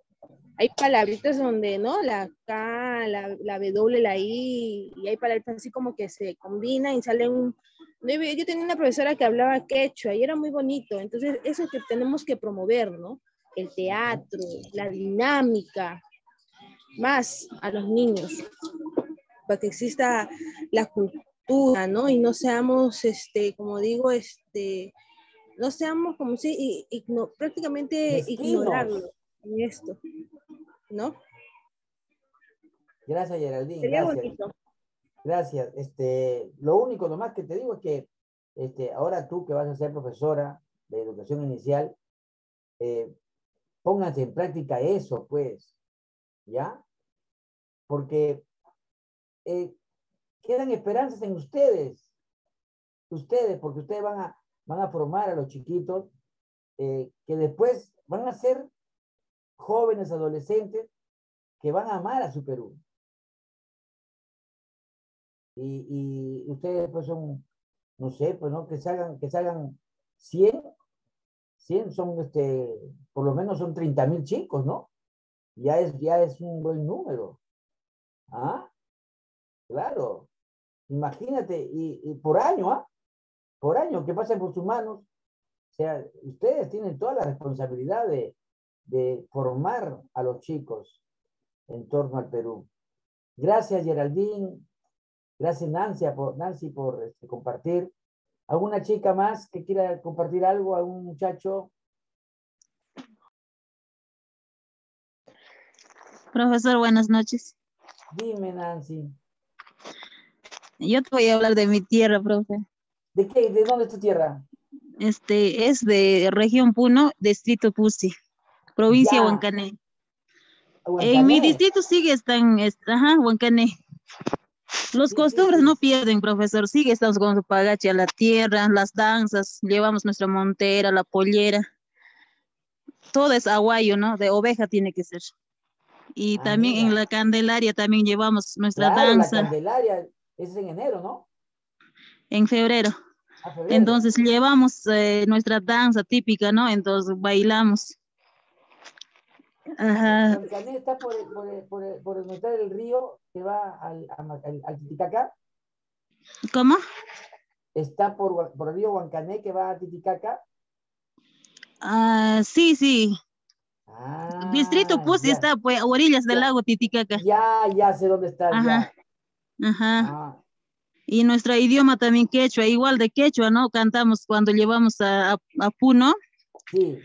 hay palabritas donde, ¿no? La K, la, la W, la I, y hay palabritas así como que se combinan y salen un... Yo tenía una profesora que hablaba quechua y era muy bonito, entonces eso es que tenemos que promover, ¿no? El teatro, la dinámica, más a los niños, para que exista la cultura, ¿no? Y no seamos, este, como digo, este, no seamos como si igno- prácticamente ignorarlo en esto, ¿no? Gracias, Geraldine. Sería gracias. bonito. Gracias. Este, lo único nomás que te digo es que este, ahora tú que vas a ser profesora de educación inicial, eh, pónganse en práctica eso, pues, ¿ya? Porque eh, quedan esperanzas en ustedes, ustedes, porque ustedes van a, van a formar a los chiquitos eh, que después van a ser jóvenes, adolescentes, que van a amar a su Perú. y, y ustedes pues son, no sé, pues no, que salgan, que salgan 100, 100 son, este, por lo menos son 30 mil chicos, ¿no? Ya es, ya es un buen número. ¿Ah? Claro. Imagínate, y, y por año, ¿ah? Por año, que pasen por sus manos. O sea, ustedes tienen toda la responsabilidad de, de formar a los chicos en torno al Perú. Gracias, Geraldine. Gracias, Nancy, por, Nancy, por este, compartir. ¿Alguna chica más que quiera compartir algo? ¿Algún muchacho? Profesor, buenas noches. Dime, Nancy. Yo te voy a hablar de mi tierra, profe. ¿De qué? ¿De dónde es tu tierra? Este es de región Puno, distrito Pusi, provincia Ya. Huancané. En mi Huancané. distrito sigue están, est- ajá, Huancané. Los costumbres no pierden, profesor. Sigue estamos con su pagache a la tierra, las danzas, llevamos nuestra montera, la pollera. Todo es aguayo, ¿no? De oveja tiene que ser. Y Ah, también en mira. la Candelaria también llevamos nuestra Claro, la danza Candelaria es en enero, ¿no? En febrero. Entonces llevamos eh, nuestra danza típica, ¿no? Entonces bailamos. Ajá. Huancané está por, el- por, el- por, el- por el mitad del río que va al, al, al Titicaca. ¿Cómo? Está por, por el río Huancané que va a Titicaca. Ah, sí, sí. Ah, Distrito Pusi ya. está pues, a orillas del Ya. lago Titicaca. Ya, ya sé dónde está. Ajá. Ya. Ajá. Ah, Y nuestro idioma también quechua, igual de quechua, ¿no? Cantamos cuando llevamos a, a, a Puno. sí.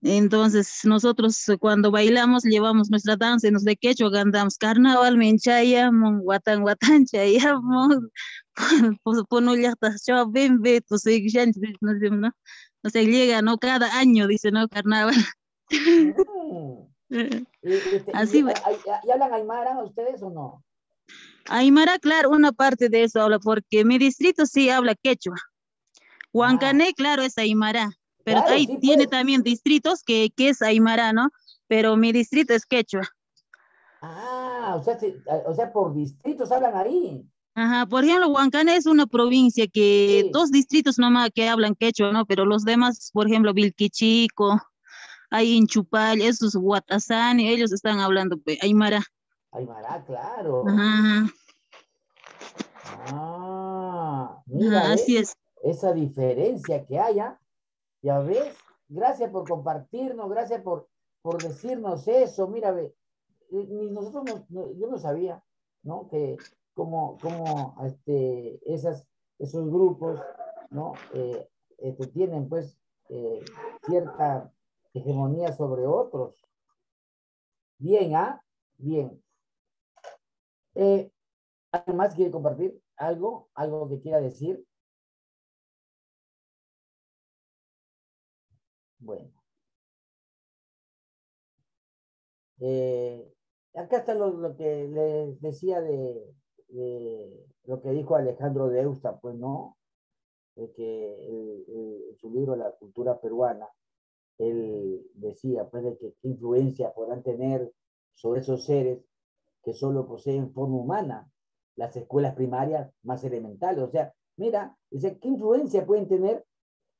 Entonces nosotros cuando bailamos llevamos nuestra danza y nos de quechua cantamos carnaval menchaya mon watan watan chaya mon pues pono llata chua bembe pues no sé, ¿no? O sea, llega, ¿no? Cada año, dice, ¿no? Carnaval. Mm. Eh, este, Así y- y- ¿y hablan Aymara ustedes o no? Aymara, claro, una parte de eso habla, porque mi distrito sí habla quechua. Huancané, claro, es Aymara, pero Ah. Claro, ahí sí, tiene pues. también distritos que, que es Aymara, ¿no? Pero mi distrito es quechua. Ah, o sea, se- o sea, por distritos hablan ahí. Ajá, por ejemplo, Huancané es una provincia que Sí. dos distritos nomás que hablan quechua, ¿no? Pero los demás, por ejemplo, Vilquichico, hay Inchupal, esos Huatazani, ellos están hablando pues, Aymara. Aymara, claro. Ajá, Ah, mira, ajá, ¿ves? así es. esa diferencia que haya. Ya ves, gracias por compartirnos, gracias por, por decirnos eso. Mira, ve, eh, ni nosotros, no- no- yo no sabía, ¿no? Que como, como este, esas, esos grupos, ¿no? Eh, este, tienen pues eh, cierta hegemonía sobre otros. Bien, ¿ah? Bien. Eh, ¿Alguien más quiere compartir algo? ¿Algo que quiera decir? Bueno. Eh, acá está lo, que les decía de, de lo que dijo Alejandro de Eusta, pues no, de que el- el- su libro La cultura peruana, él decía, pues, de que qué influencia podrán tener sobre esos seres que solo poseen forma humana, las escuelas primarias más elementales. O sea, mira, ¿qué influencia pueden tener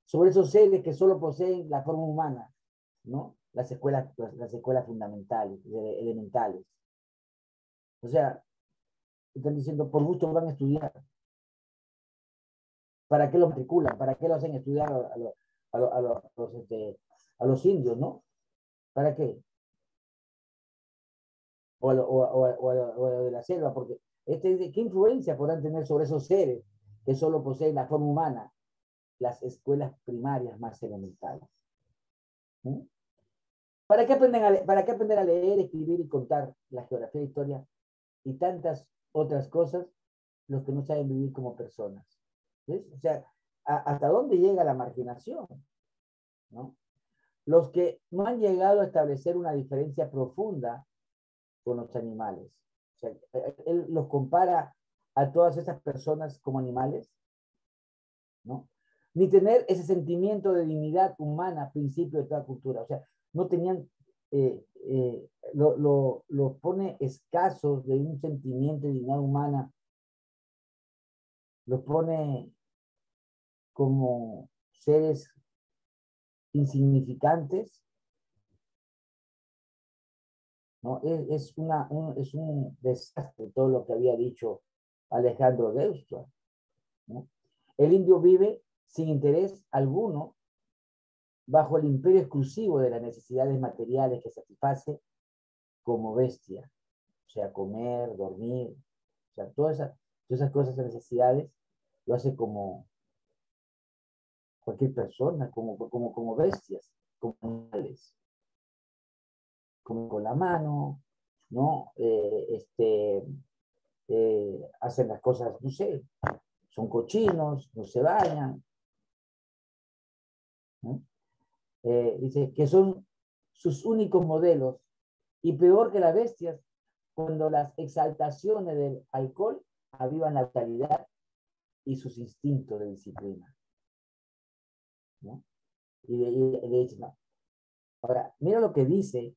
sobre esos seres que solo poseen la forma humana? ¿No? Las escuelas, las, escuelas fundamentales, elementales. O sea, están diciendo, por gusto van a estudiar. ¿Para qué lo matriculan? ¿Para qué lo hacen estudiar a, los, a, los, este, a los indios, no? ¿Para qué? O, o, de la selva, porque este, ¿qué influencia podrán tener sobre esos seres que solo poseen la forma humana? Las escuelas primarias más elementales. ¿Mm? ¿Para qué, aprenden a, ¿Para qué aprender a leer, escribir y contar la geografía, la historia y tantas otras cosas los que no saben vivir como personas? O sea, ¿hasta dónde llega la marginación? ¿No? Los que no han llegado a establecer una diferencia profunda con los animales. O sea, él los compara a todas esas personas como animales, ¿no? Ni tener ese sentimiento de dignidad humana, principio de toda cultura. O sea, no tenían, eh, eh, lo, lo, pone escasos de un sentimiento de dignidad humana, los pone como seres insignificantes. ¿No? Es, es, un, es un desastre todo lo que había dicho Alejandro Deustra. ¿no? El indio vive sin interés alguno bajo el imperio exclusivo de las necesidades materiales que satisface como bestia. O sea, comer, dormir, o sea, todas esas, todas esas cosas, necesidades, lo hace como, cualquier persona, como, como, como bestias, como animales. Como con la mano, ¿no? Eh, este, eh, hacen las cosas, no sé, son cochinos, no se bañan. Eh, dice que son sus únicos modelos y peor que las bestias, cuando las exaltaciones del alcohol avivan la calidad y sus instintos de disciplina. Y de, Ahora, mira lo que dice,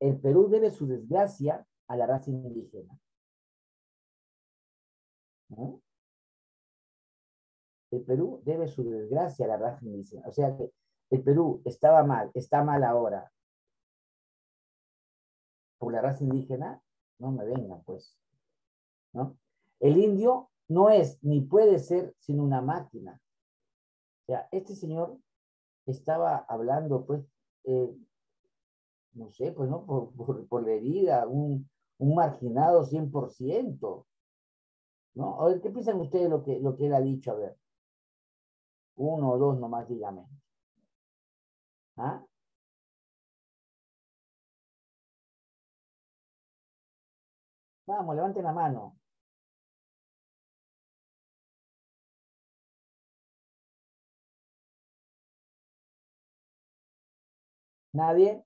el Perú debe su desgracia a la raza indígena. El Perú debe su desgracia a la raza indígena. O sea que el Perú estaba mal, está mal ahora. Por la raza indígena, no me vengan, pues. ¿No? El indio no es ni puede ser sino una máquina. O sea, este señor estaba hablando, pues, eh, no sé, pues, ¿no? Por, por, la herida, un, un marginado 100%. ¿No? A ver, ¿qué piensan ustedes lo que, lo que él ha dicho? A ver. Uno o dos nomás, dígame. ¿Ah? Vamos, levanten la mano. ¿Nadie?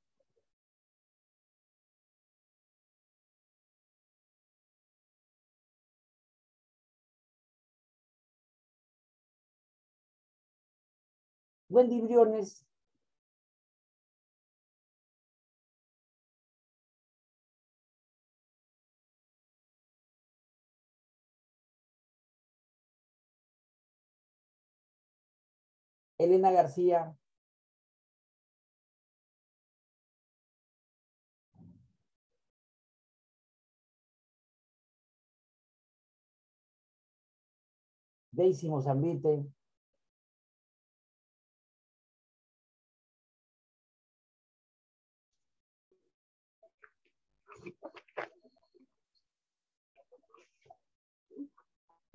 Wendy Briones. Elena García. Daisy Mozambite.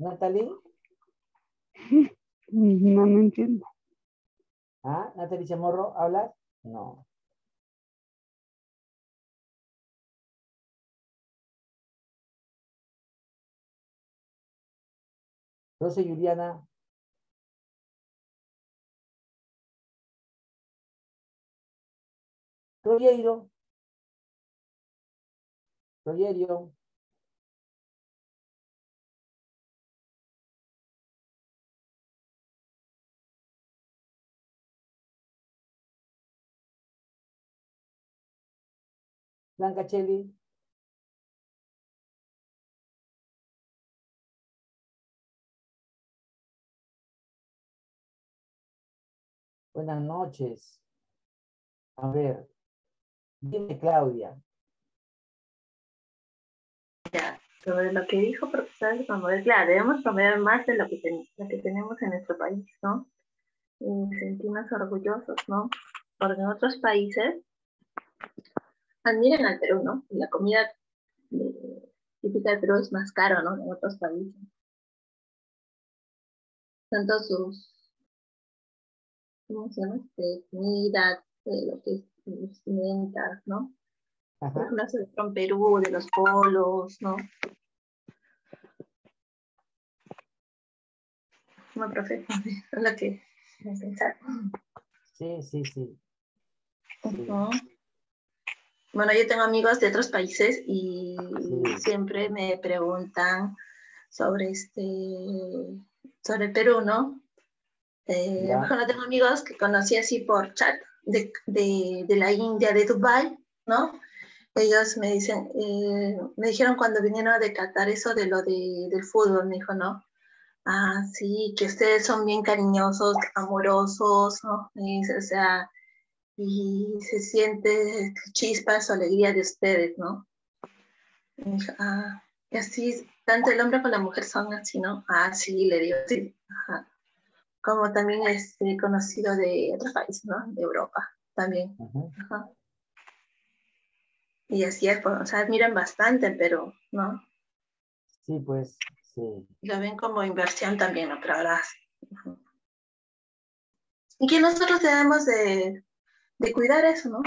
Natalie. No, no entiendo. ¿Ah? Natalie Chamorro, ¿hablas? No. Rosa Juliana. Rogerio. Rogerio. Blanca Cheli. Buenas noches. A ver, dime Claudia. Ya, sobre lo que dijo profesor Manuel, claro, debemos promover más de lo que, ten- lo que tenemos en nuestro país, ¿no? Y sentirnos orgullosos, ¿no? Porque en otros países admiran al Perú, ¿no? La comida eh, típica del Perú es más caro, ¿no? En otros países. Tanto sus, ¿cómo se llama? Este, comida, eh, lo que es vestimentas, ¿no? Por Ajá. ejemplo, se en Perú, de los polos, ¿no? No, profe, es lo que pensar. Sí, sí, sí. Ujú. Bueno, yo tengo amigos de otros países y Sí. siempre me preguntan sobre este, sobre Perú, ¿no? Eh, ejemplo, tengo amigos que conocí así por chat de, de, de la India, de Dubái, ¿no? Ellos me dicen, eh, me dijeron cuando vinieron de Qatar eso de lo de, del fútbol, me dijo, ¿no? Ah, sí, que ustedes son bien cariñosos, amorosos, ¿no? Dice, o sea, y se siente chispas o alegría de ustedes, ¿no? Y ah, y así, tanto el hombre como la mujer son así, ¿no? Ah, sí, le digo, sí, ajá. Como también es eh, conocido de otros países, ¿no? De Europa, también, ajá. Y así es, pues, o sea, admiran bastante, pero, ¿no? Sí, pues, sí. Lo ven como inversión también, ¿no? Pero ahora. Y que nosotros debemos de, de cuidar eso, ¿no?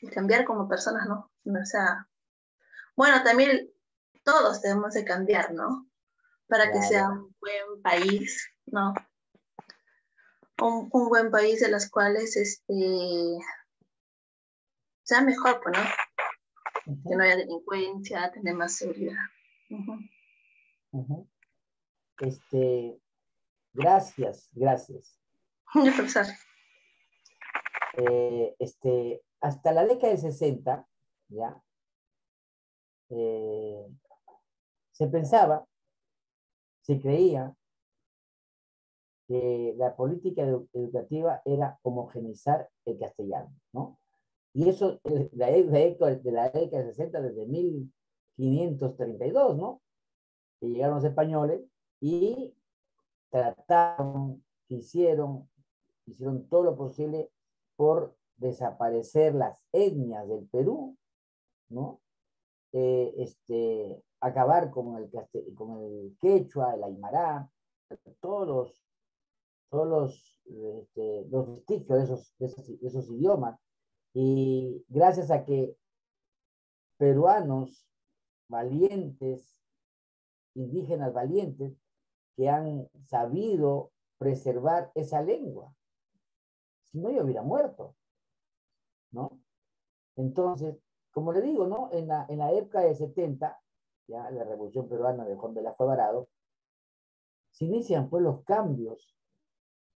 Y cambiar como personas, ¿no? O sea, bueno, también todos debemos de cambiar, ¿no? Para que sea un buen país, ¿no? Un, un buen país de los cuales, este, sea mejor, pues, ¿no? Que no haya delincuencia, tener más seguridad. Ujú. Este, gracias, gracias. Profesor. Eh, este, hasta la década de 60, ¿ya? Eh, se pensaba, se creía que la política edu- educativa era homogeneizar el castellano, ¿no? Y eso, eh, la, la década- de la década de 60, desde 1532, ¿no? Que llegaron los españoles y trataron, hicieron, hicieron todo lo posible por desaparecer las etnias del Perú, ¿no? Eh, este, acabar con el, con el quechua, el aymara, todos los, todos este, los vestigios de esos, de esos idiomas. Y gracias a que peruanos valientes, indígenas valientes, que han sabido preservar esa lengua. Si no, yo hubiera muerto, ¿no? Entonces, como le digo, ¿no? En la, en la época de 70, ya la revolución peruana de Juan Velasco Alvarado, se inician pues los cambios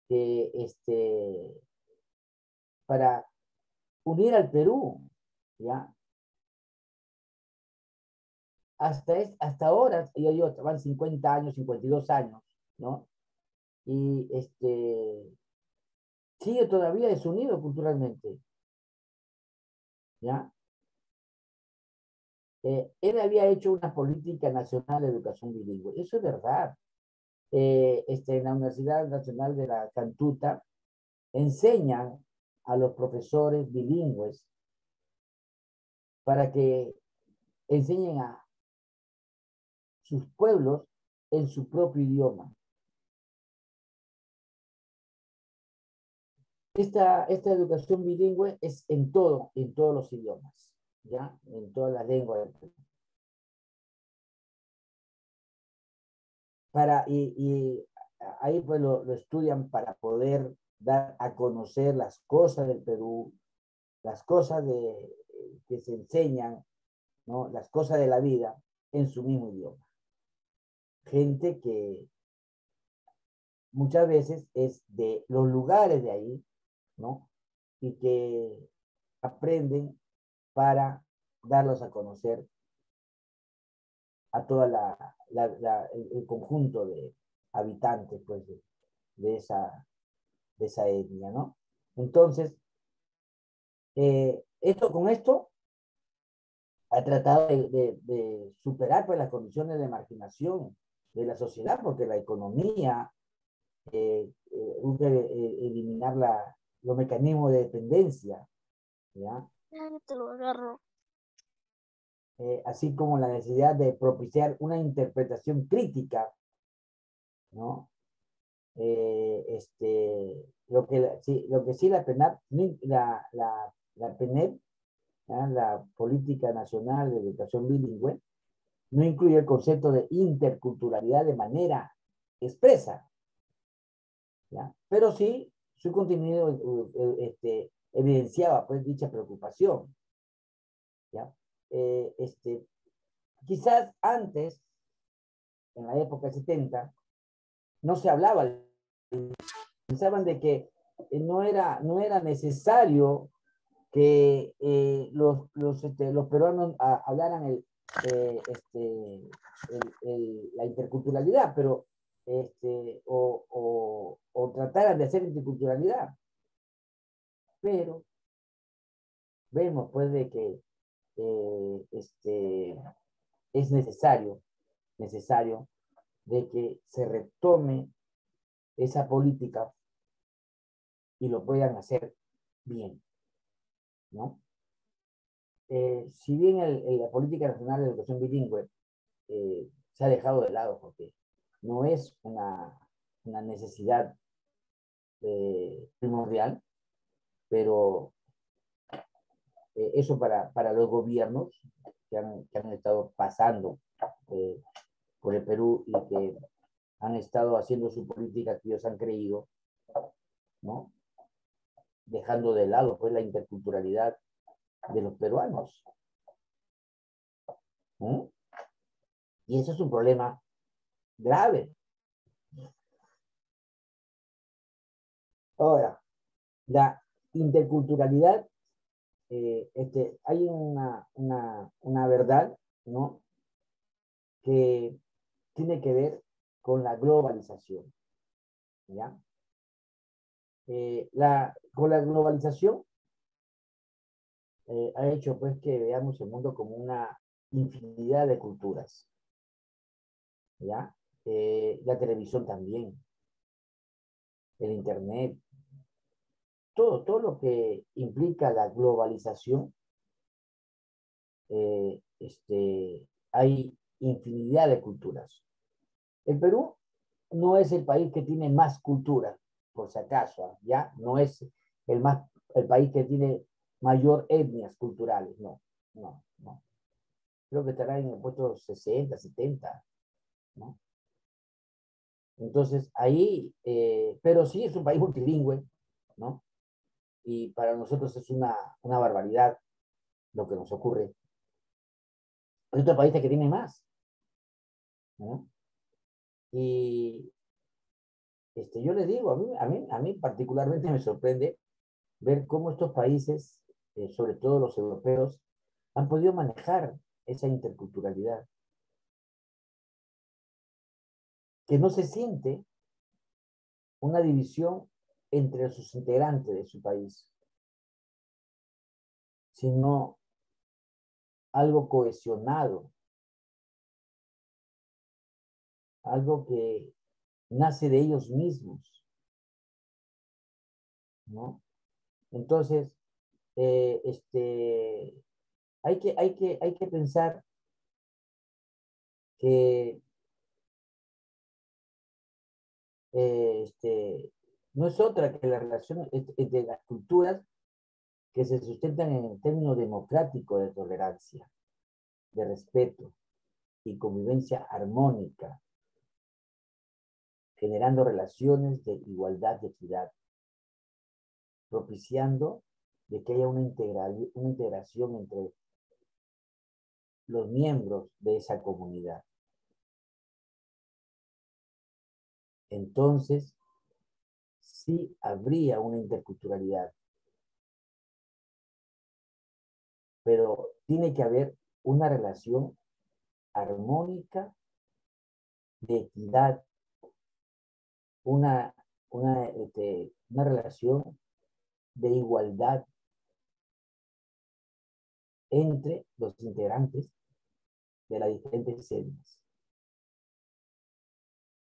que, este, para unir al Perú, ¿ya? Hasta, es, hasta ahora, yo digo, van 50 años, 52 años, ¿no? Y este, sigue todavía desunido culturalmente, ¿ya? Eh, él había hecho una política nacional de educación bilingüe, eso es verdad. Eh, este, en la Universidad Nacional de la Cantuta enseñan a los profesores bilingües para que enseñen a sus pueblos en su propio idioma. Esta, esta educación bilingüe es en todo, en todos los idiomas, ¿ya? En todas las lenguas. Para, y, y ahí pues lo, lo estudian para poder dar a conocer las cosas del Perú, las cosas de, que se enseñan, ¿no? las cosas de la vida en su mismo idioma. Gente que muchas veces es de los lugares de ahí, ¿no? Y que aprenden para darlos a conocer a toda la, el, conjunto de habitantes pues, de, esa, de esa etnia, ¿no? Entonces, eh, esto con esto ha tratado de, superar pues, las condiciones de marginación de la sociedad, porque la economía, eh, eh, eliminar la, los mecanismos de dependencia, ¿ya? Te lo agarro. Eh, así como la necesidad de propiciar una interpretación crítica, ¿no? Eh, este, lo, que, sí, lo que sí la PENAP, la, la, la PENEP, la Política Nacional de Educación Bilingüe, no incluye el concepto de interculturalidad de manera expresa, ¿ya? pero sí su contenido eh, este, evidenciaba pues dicha preocupación. ¿ya? Eh, este, quizás antes, en la época 70, no se hablaba, pensaban de que eh, no era, no era necesario que eh, los, los, este, los, peruanos hablaran el, este, la interculturalidad, pero este, o, o, trataran de hacer interculturalidad. Pero vemos pues de que eh, este, es necesario, necesario de que se retome esa política y lo puedan hacer bien, ¿no? Eh, si bien la política nacional de educación bilingüe eh, se ha dejado de lado porque no es una, una necesidad primordial, pero eh, eso para, para, los gobiernos que han, que han estado pasando eh, por el Perú y que han estado haciendo su política que ellos han creído, ¿no? Dejando de lado pues la interculturalidad de los peruanos. Y eso es un problema grave. Ahora, la interculturalidad eh, este, hay una, una, verdad, ¿no? Que tiene que ver con la globalización, ¿ya? Eh, la, con la globalización eh, ha hecho pues que veamos el mundo como una infinidad de culturas, ¿ya? La televisión también, el internet, todo, todo lo que implica la globalización, eh, este, hay infinidad de culturas. El Perú no es el país que tiene más cultura, por si acaso, ¿ah? ¿ya? No es el, más, el país que tiene mayor etnias culturales, no, no, no. Creo que estará en el puesto 60, 70, ¿no? Entonces, ahí, eh, pero sí es un país multilingüe, ¿no? y para nosotros es una, una barbaridad lo que nos ocurre. Hay otro país que tiene más. Y este, yo les digo, a mí, a, mí, a mí particularmente me sorprende ver cómo estos países, eh, sobre todo los europeos, han podido manejar esa interculturalidad. Que no se siente una división entre sus integrantes de su país, sino algo cohesionado, algo que nace de ellos mismos. ¿no? Entonces, eh, este, hay, que, hay, que, hay que pensar que este, no es otra que la relación entre las culturas que se sustentan en el término democrático de tolerancia, de respeto y convivencia armónica, generando relaciones de igualdad y equidad, propiciando de que haya una, una integración entre los miembros de esa comunidad. Entonces, sí habría una interculturalidad. pero tiene que haber una relación armónica de equidad, una, una, este, una relación de igualdad entre los integrantes de las diferentes células.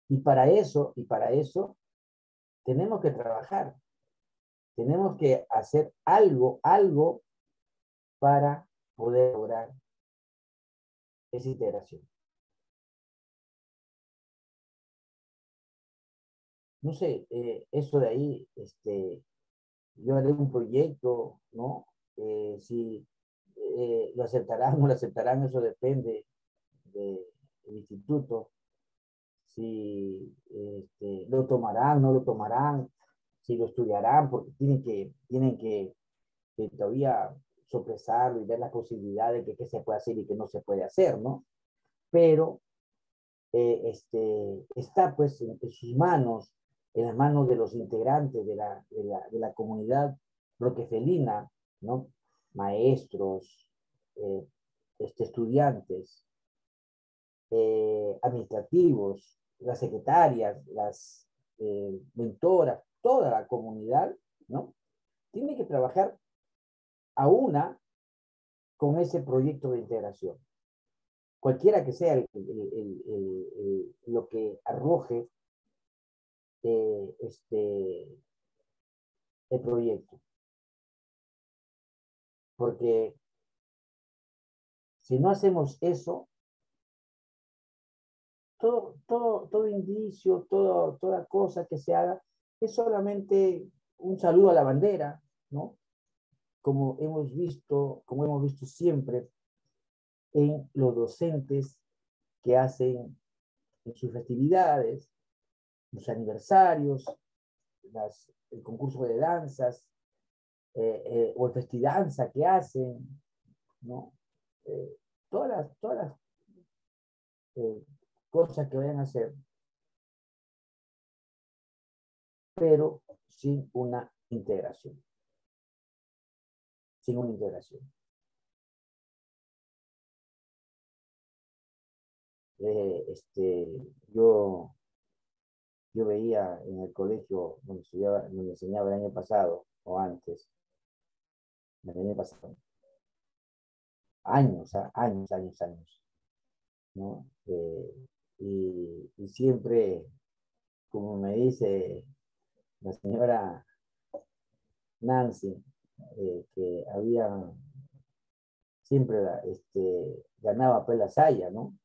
Y para eso, y para eso, tenemos que trabajar. Tenemos que hacer algo, algo para poder lograr esa integración. No sé, eh, eso de ahí, este, yo haré un proyecto, ¿no? Eh, si eh, lo aceptarán o no lo aceptarán, eso depende del instituto. Si este, lo tomarán, no lo tomarán, si lo estudiarán, porque tienen que, tienen que, todavía sopresarlo y ver las posibilidades de qué se puede hacer y qué no se puede hacer, ¿no? Pero eh, este, está pues en, sus manos, en las manos de los integrantes de la, de la, de la comunidad roquefelina, ¿no? Maestros, eh, este, estudiantes, eh, administrativos, las secretarias, las mentoras, toda la comunidad, ¿no? Tiene que trabajar a una con ese proyecto de integración. Cualquiera que sea lo que arroje eh, este, el proyecto. Porque si no hacemos eso, todo, todo, todo indicio, todo, toda cosa que se haga es solamente un saludo a la bandera, ¿no? Como hemos visto, como hemos visto siempre en los docentes que hacen en sus festividades, los aniversarios, el concurso de danzas, eh, eh, o el festidanza que hacen, ¿no? Eh, todas las, todas las cosas que vayan a hacer pero sin una integración. Sin una integración. Eh, este, yo, yo veía en el colegio donde, donde enseñaba el año pasado o antes, el año pasado, años, años, años, años, ¿no? Eh, y, siempre, como me dice la señora Nancy, eh, que había siempre este, ganaba pues la saya, ¿no?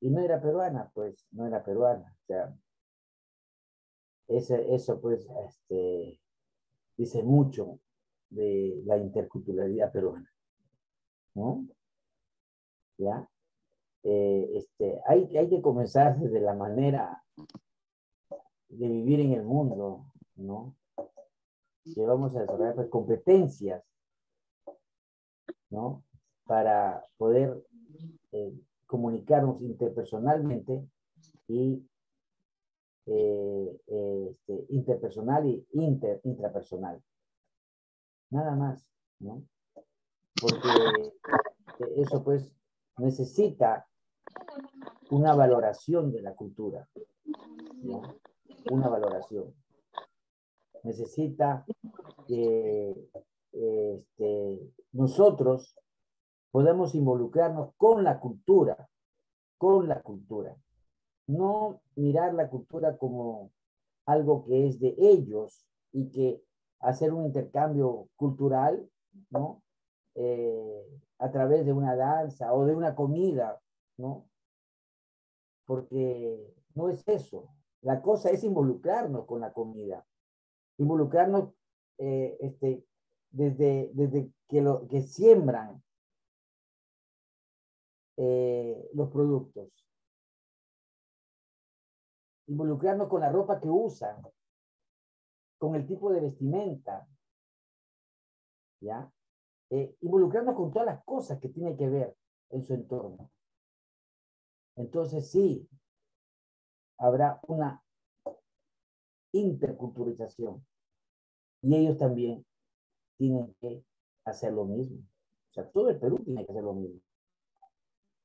Y no era peruana, pues, no era peruana. O sea, ese, eso pues este, dice mucho de la interculturalidad peruana, ¿no? ¿Ya? Eh, este, hay, hay que comenzar desde la manera de vivir en el mundo, ¿no? Llevamos a desarrollar pues, competencias, ¿no? Para poder eh, comunicarnos interpersonalmente y eh, este, interpersonal y inter, intrapersonal. Nada más, ¿no? Porque eso pues necesita una valoración de la cultura. Una valoración necesita que este, nosotros podamos involucrarnos con la cultura, con la cultura. No mirar la cultura como algo que es de ellos y que hacer un intercambio cultural, ¿no? Eh, a través de una danza o de una comida, ¿no? Porque no es eso. La cosa es involucrarnos con la comida involucrarnos eh, este, desde, desde que, lo, que siembran eh, los productos. Involucrarnos con la ropa que usan, con el tipo de vestimenta, ¿ya? Eh, involucrarnos con todas las cosas que tiene que ver en su entorno. Entonces sí, habrá una interculturalización. Y ellos también tienen que hacer lo mismo. O sea, todo el Perú tiene que hacer lo mismo.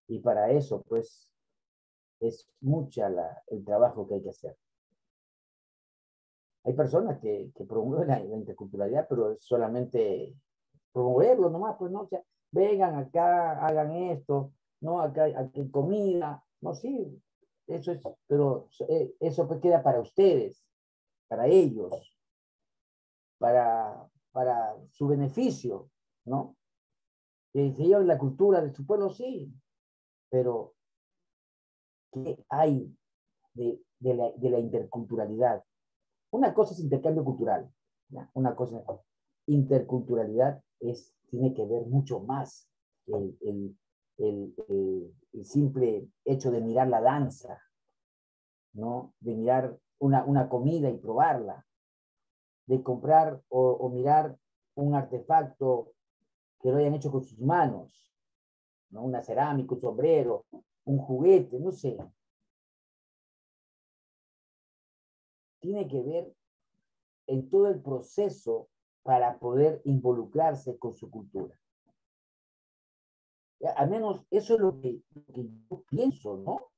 Y para eso, pues, es mucha el trabajo que hay que hacer. Hay personas que, promueven la, la, interculturalidad, pero solamente promoverlo nomás, pues no, o sea, vengan acá, hagan esto, no, acá, hay comida, no, sí, eso es, pero eh, eso pues queda para ustedes, para ellos, para, para su beneficio, ¿no? Que se lleven la cultura de su pueblo, sí, pero ¿qué hay de, de, la, interculturalidad? Una cosa es intercambio cultural, una cosa, interculturalidad es, tiene que ver mucho más que el, el, simple hecho de mirar la danza, ¿no? De mirar una, una comida y probarla, de comprar o, o, mirar un artefacto que lo hayan hecho con sus manos, ¿no? Una cerámica, un sombrero, un juguete, no sé. Tiene que ver en todo el proceso para poder involucrarse con su cultura. Al menos eso es lo que, lo que yo pienso, ¿no?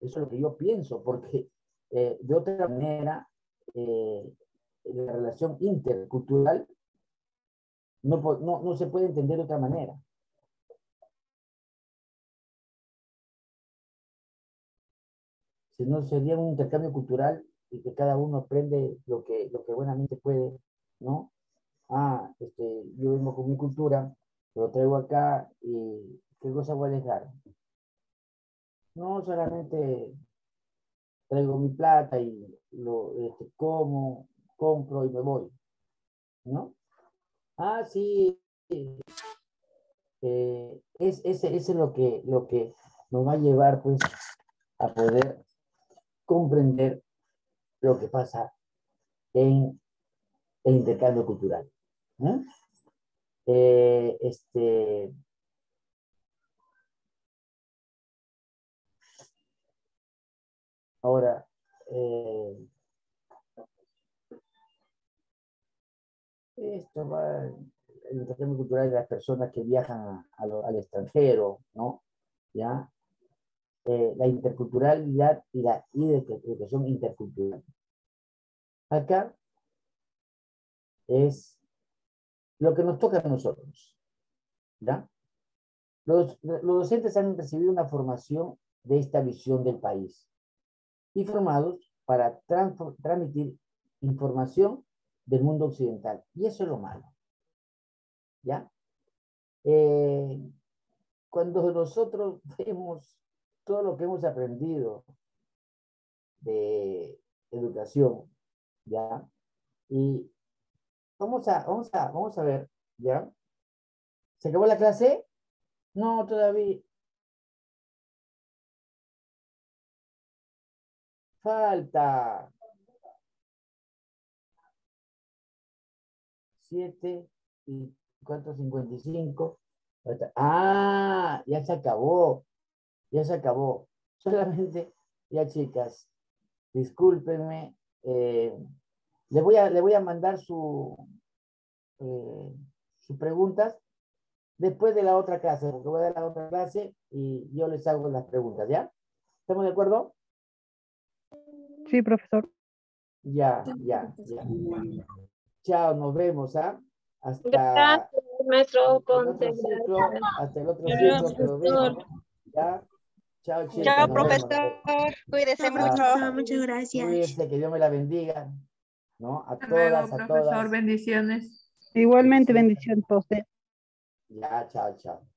Eso es lo que yo pienso, porque eh, de otra manera, eh, la relación intercultural no, no, no se puede entender de otra manera. Si no, sería un intercambio cultural y que cada uno aprende lo que, lo que buenamente puede, ¿no? Ah, este, yo vengo con mi cultura, lo traigo acá y ¿qué cosa voy a dejar? No solamente traigo mi plata y lo este, como, compro y me voy, ¿no? Ah, sí, eh, es, ese, es lo que, lo que nos va a llevar pues a poder comprender lo que pasa en el intercambio cultural. ¿no? Eh, este, ahora, eh, esto va el intercambio cultural de las personas que viajan a, al extranjero, ¿no? ¿Ya? Eh, la interculturalidad y la identificación intercultural. Acá es lo que nos toca a nosotros. ¿ya? Los, los docentes han recibido una formación de esta visión del país y formados para transmitir información del mundo occidental. Y eso es lo malo. ¿Ya? Eh, cuando nosotros vemos todo lo que hemos aprendido de educación, ¿ya? Y Vamos a, vamos a, vamos a ver, ¿ya? ¿Se acabó la clase? No, todavía. Falta. Siete y cuatro cincuenta y cinco. Ah, ya se acabó. Ya se acabó. Solamente, ya chicas, discúlpenme. Eh, le voy a, le voy a mandar su, eh, sus preguntas después de la otra clase, porque voy a dar la otra clase y yo les hago las preguntas, ¿ya? ¿Estamos de acuerdo? Sí, profesor. Ya, ya, ya. Chao, nos vemos, ¿ah? Hasta, hasta el otro ciclo, hasta el otro ciclo que lo vemos. ¿Ya? Chao, chicos. Chao, profesor. Cuídese mucho. Muchas gracias. Cuídense, que Dios me la bendiga. ¿No? A Hasta todas, luego, a profesor. todas. Bendiciones. Igualmente, bendición para usted. Ya, chao, chao.